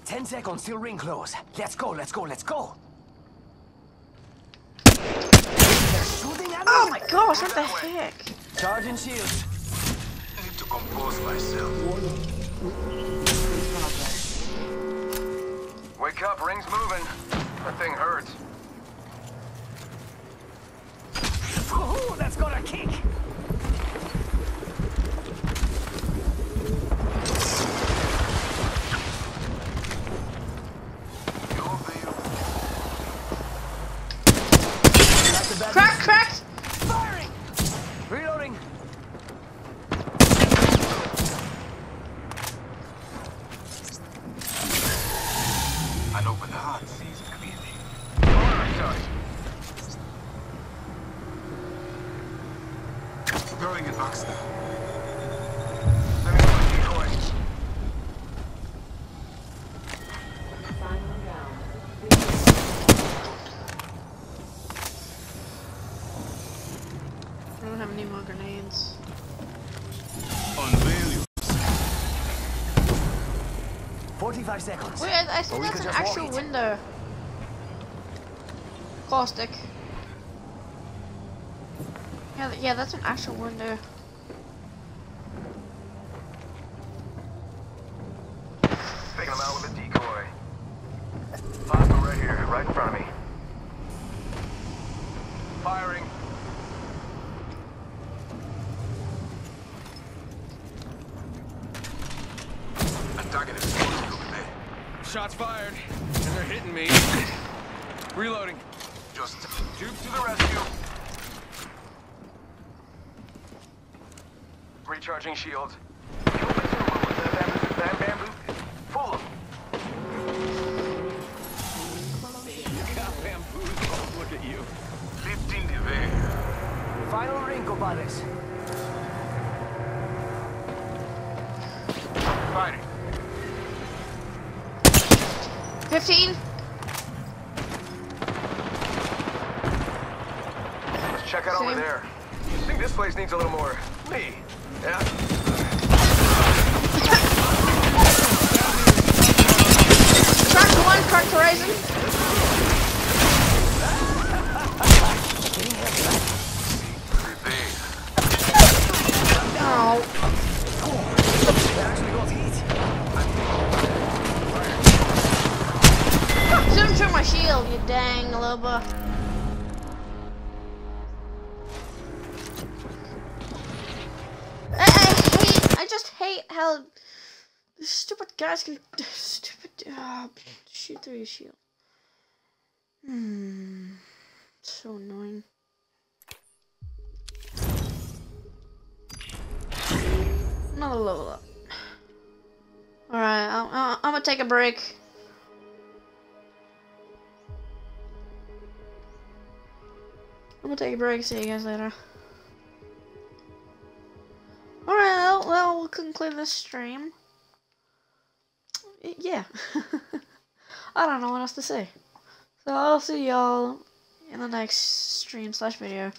Ten seconds till ring close. Let's go, let's go, let's go. They're shooting at oh me. Oh my gosh, what the heck? Charging shields. Need to compose myself. Wake up, ring's moving. That thing hurts. Ooh, that's got a kick. 45 seconds. Wait, I, I think we that's an just walk actual window. Caustic. Yeah, yeah, that's an actual window. Taking him out with a decoy. Hostile right here, right in front of me. Firing. Antagonist spotted over there. Shots fired, and they're hitting me. Reloading. Just Tube to the rescue. Recharging shields. Kill the Zuma with the bamboo, bam, bamboo. Fool. Got bamboozled. Look at you. 15 there. Final ring, compadres. Fighting. 15? Let's check out over there. I think this place needs a little more your shield. Hmm, so annoying. Another level up. Alright, I'm, I'm gonna take a break. I'm gonna take a break. See you guys later. Alright, well, we'll conclude this stream. Yeah. I don't know what else to say. So I'll see y'all in the next stream slash video.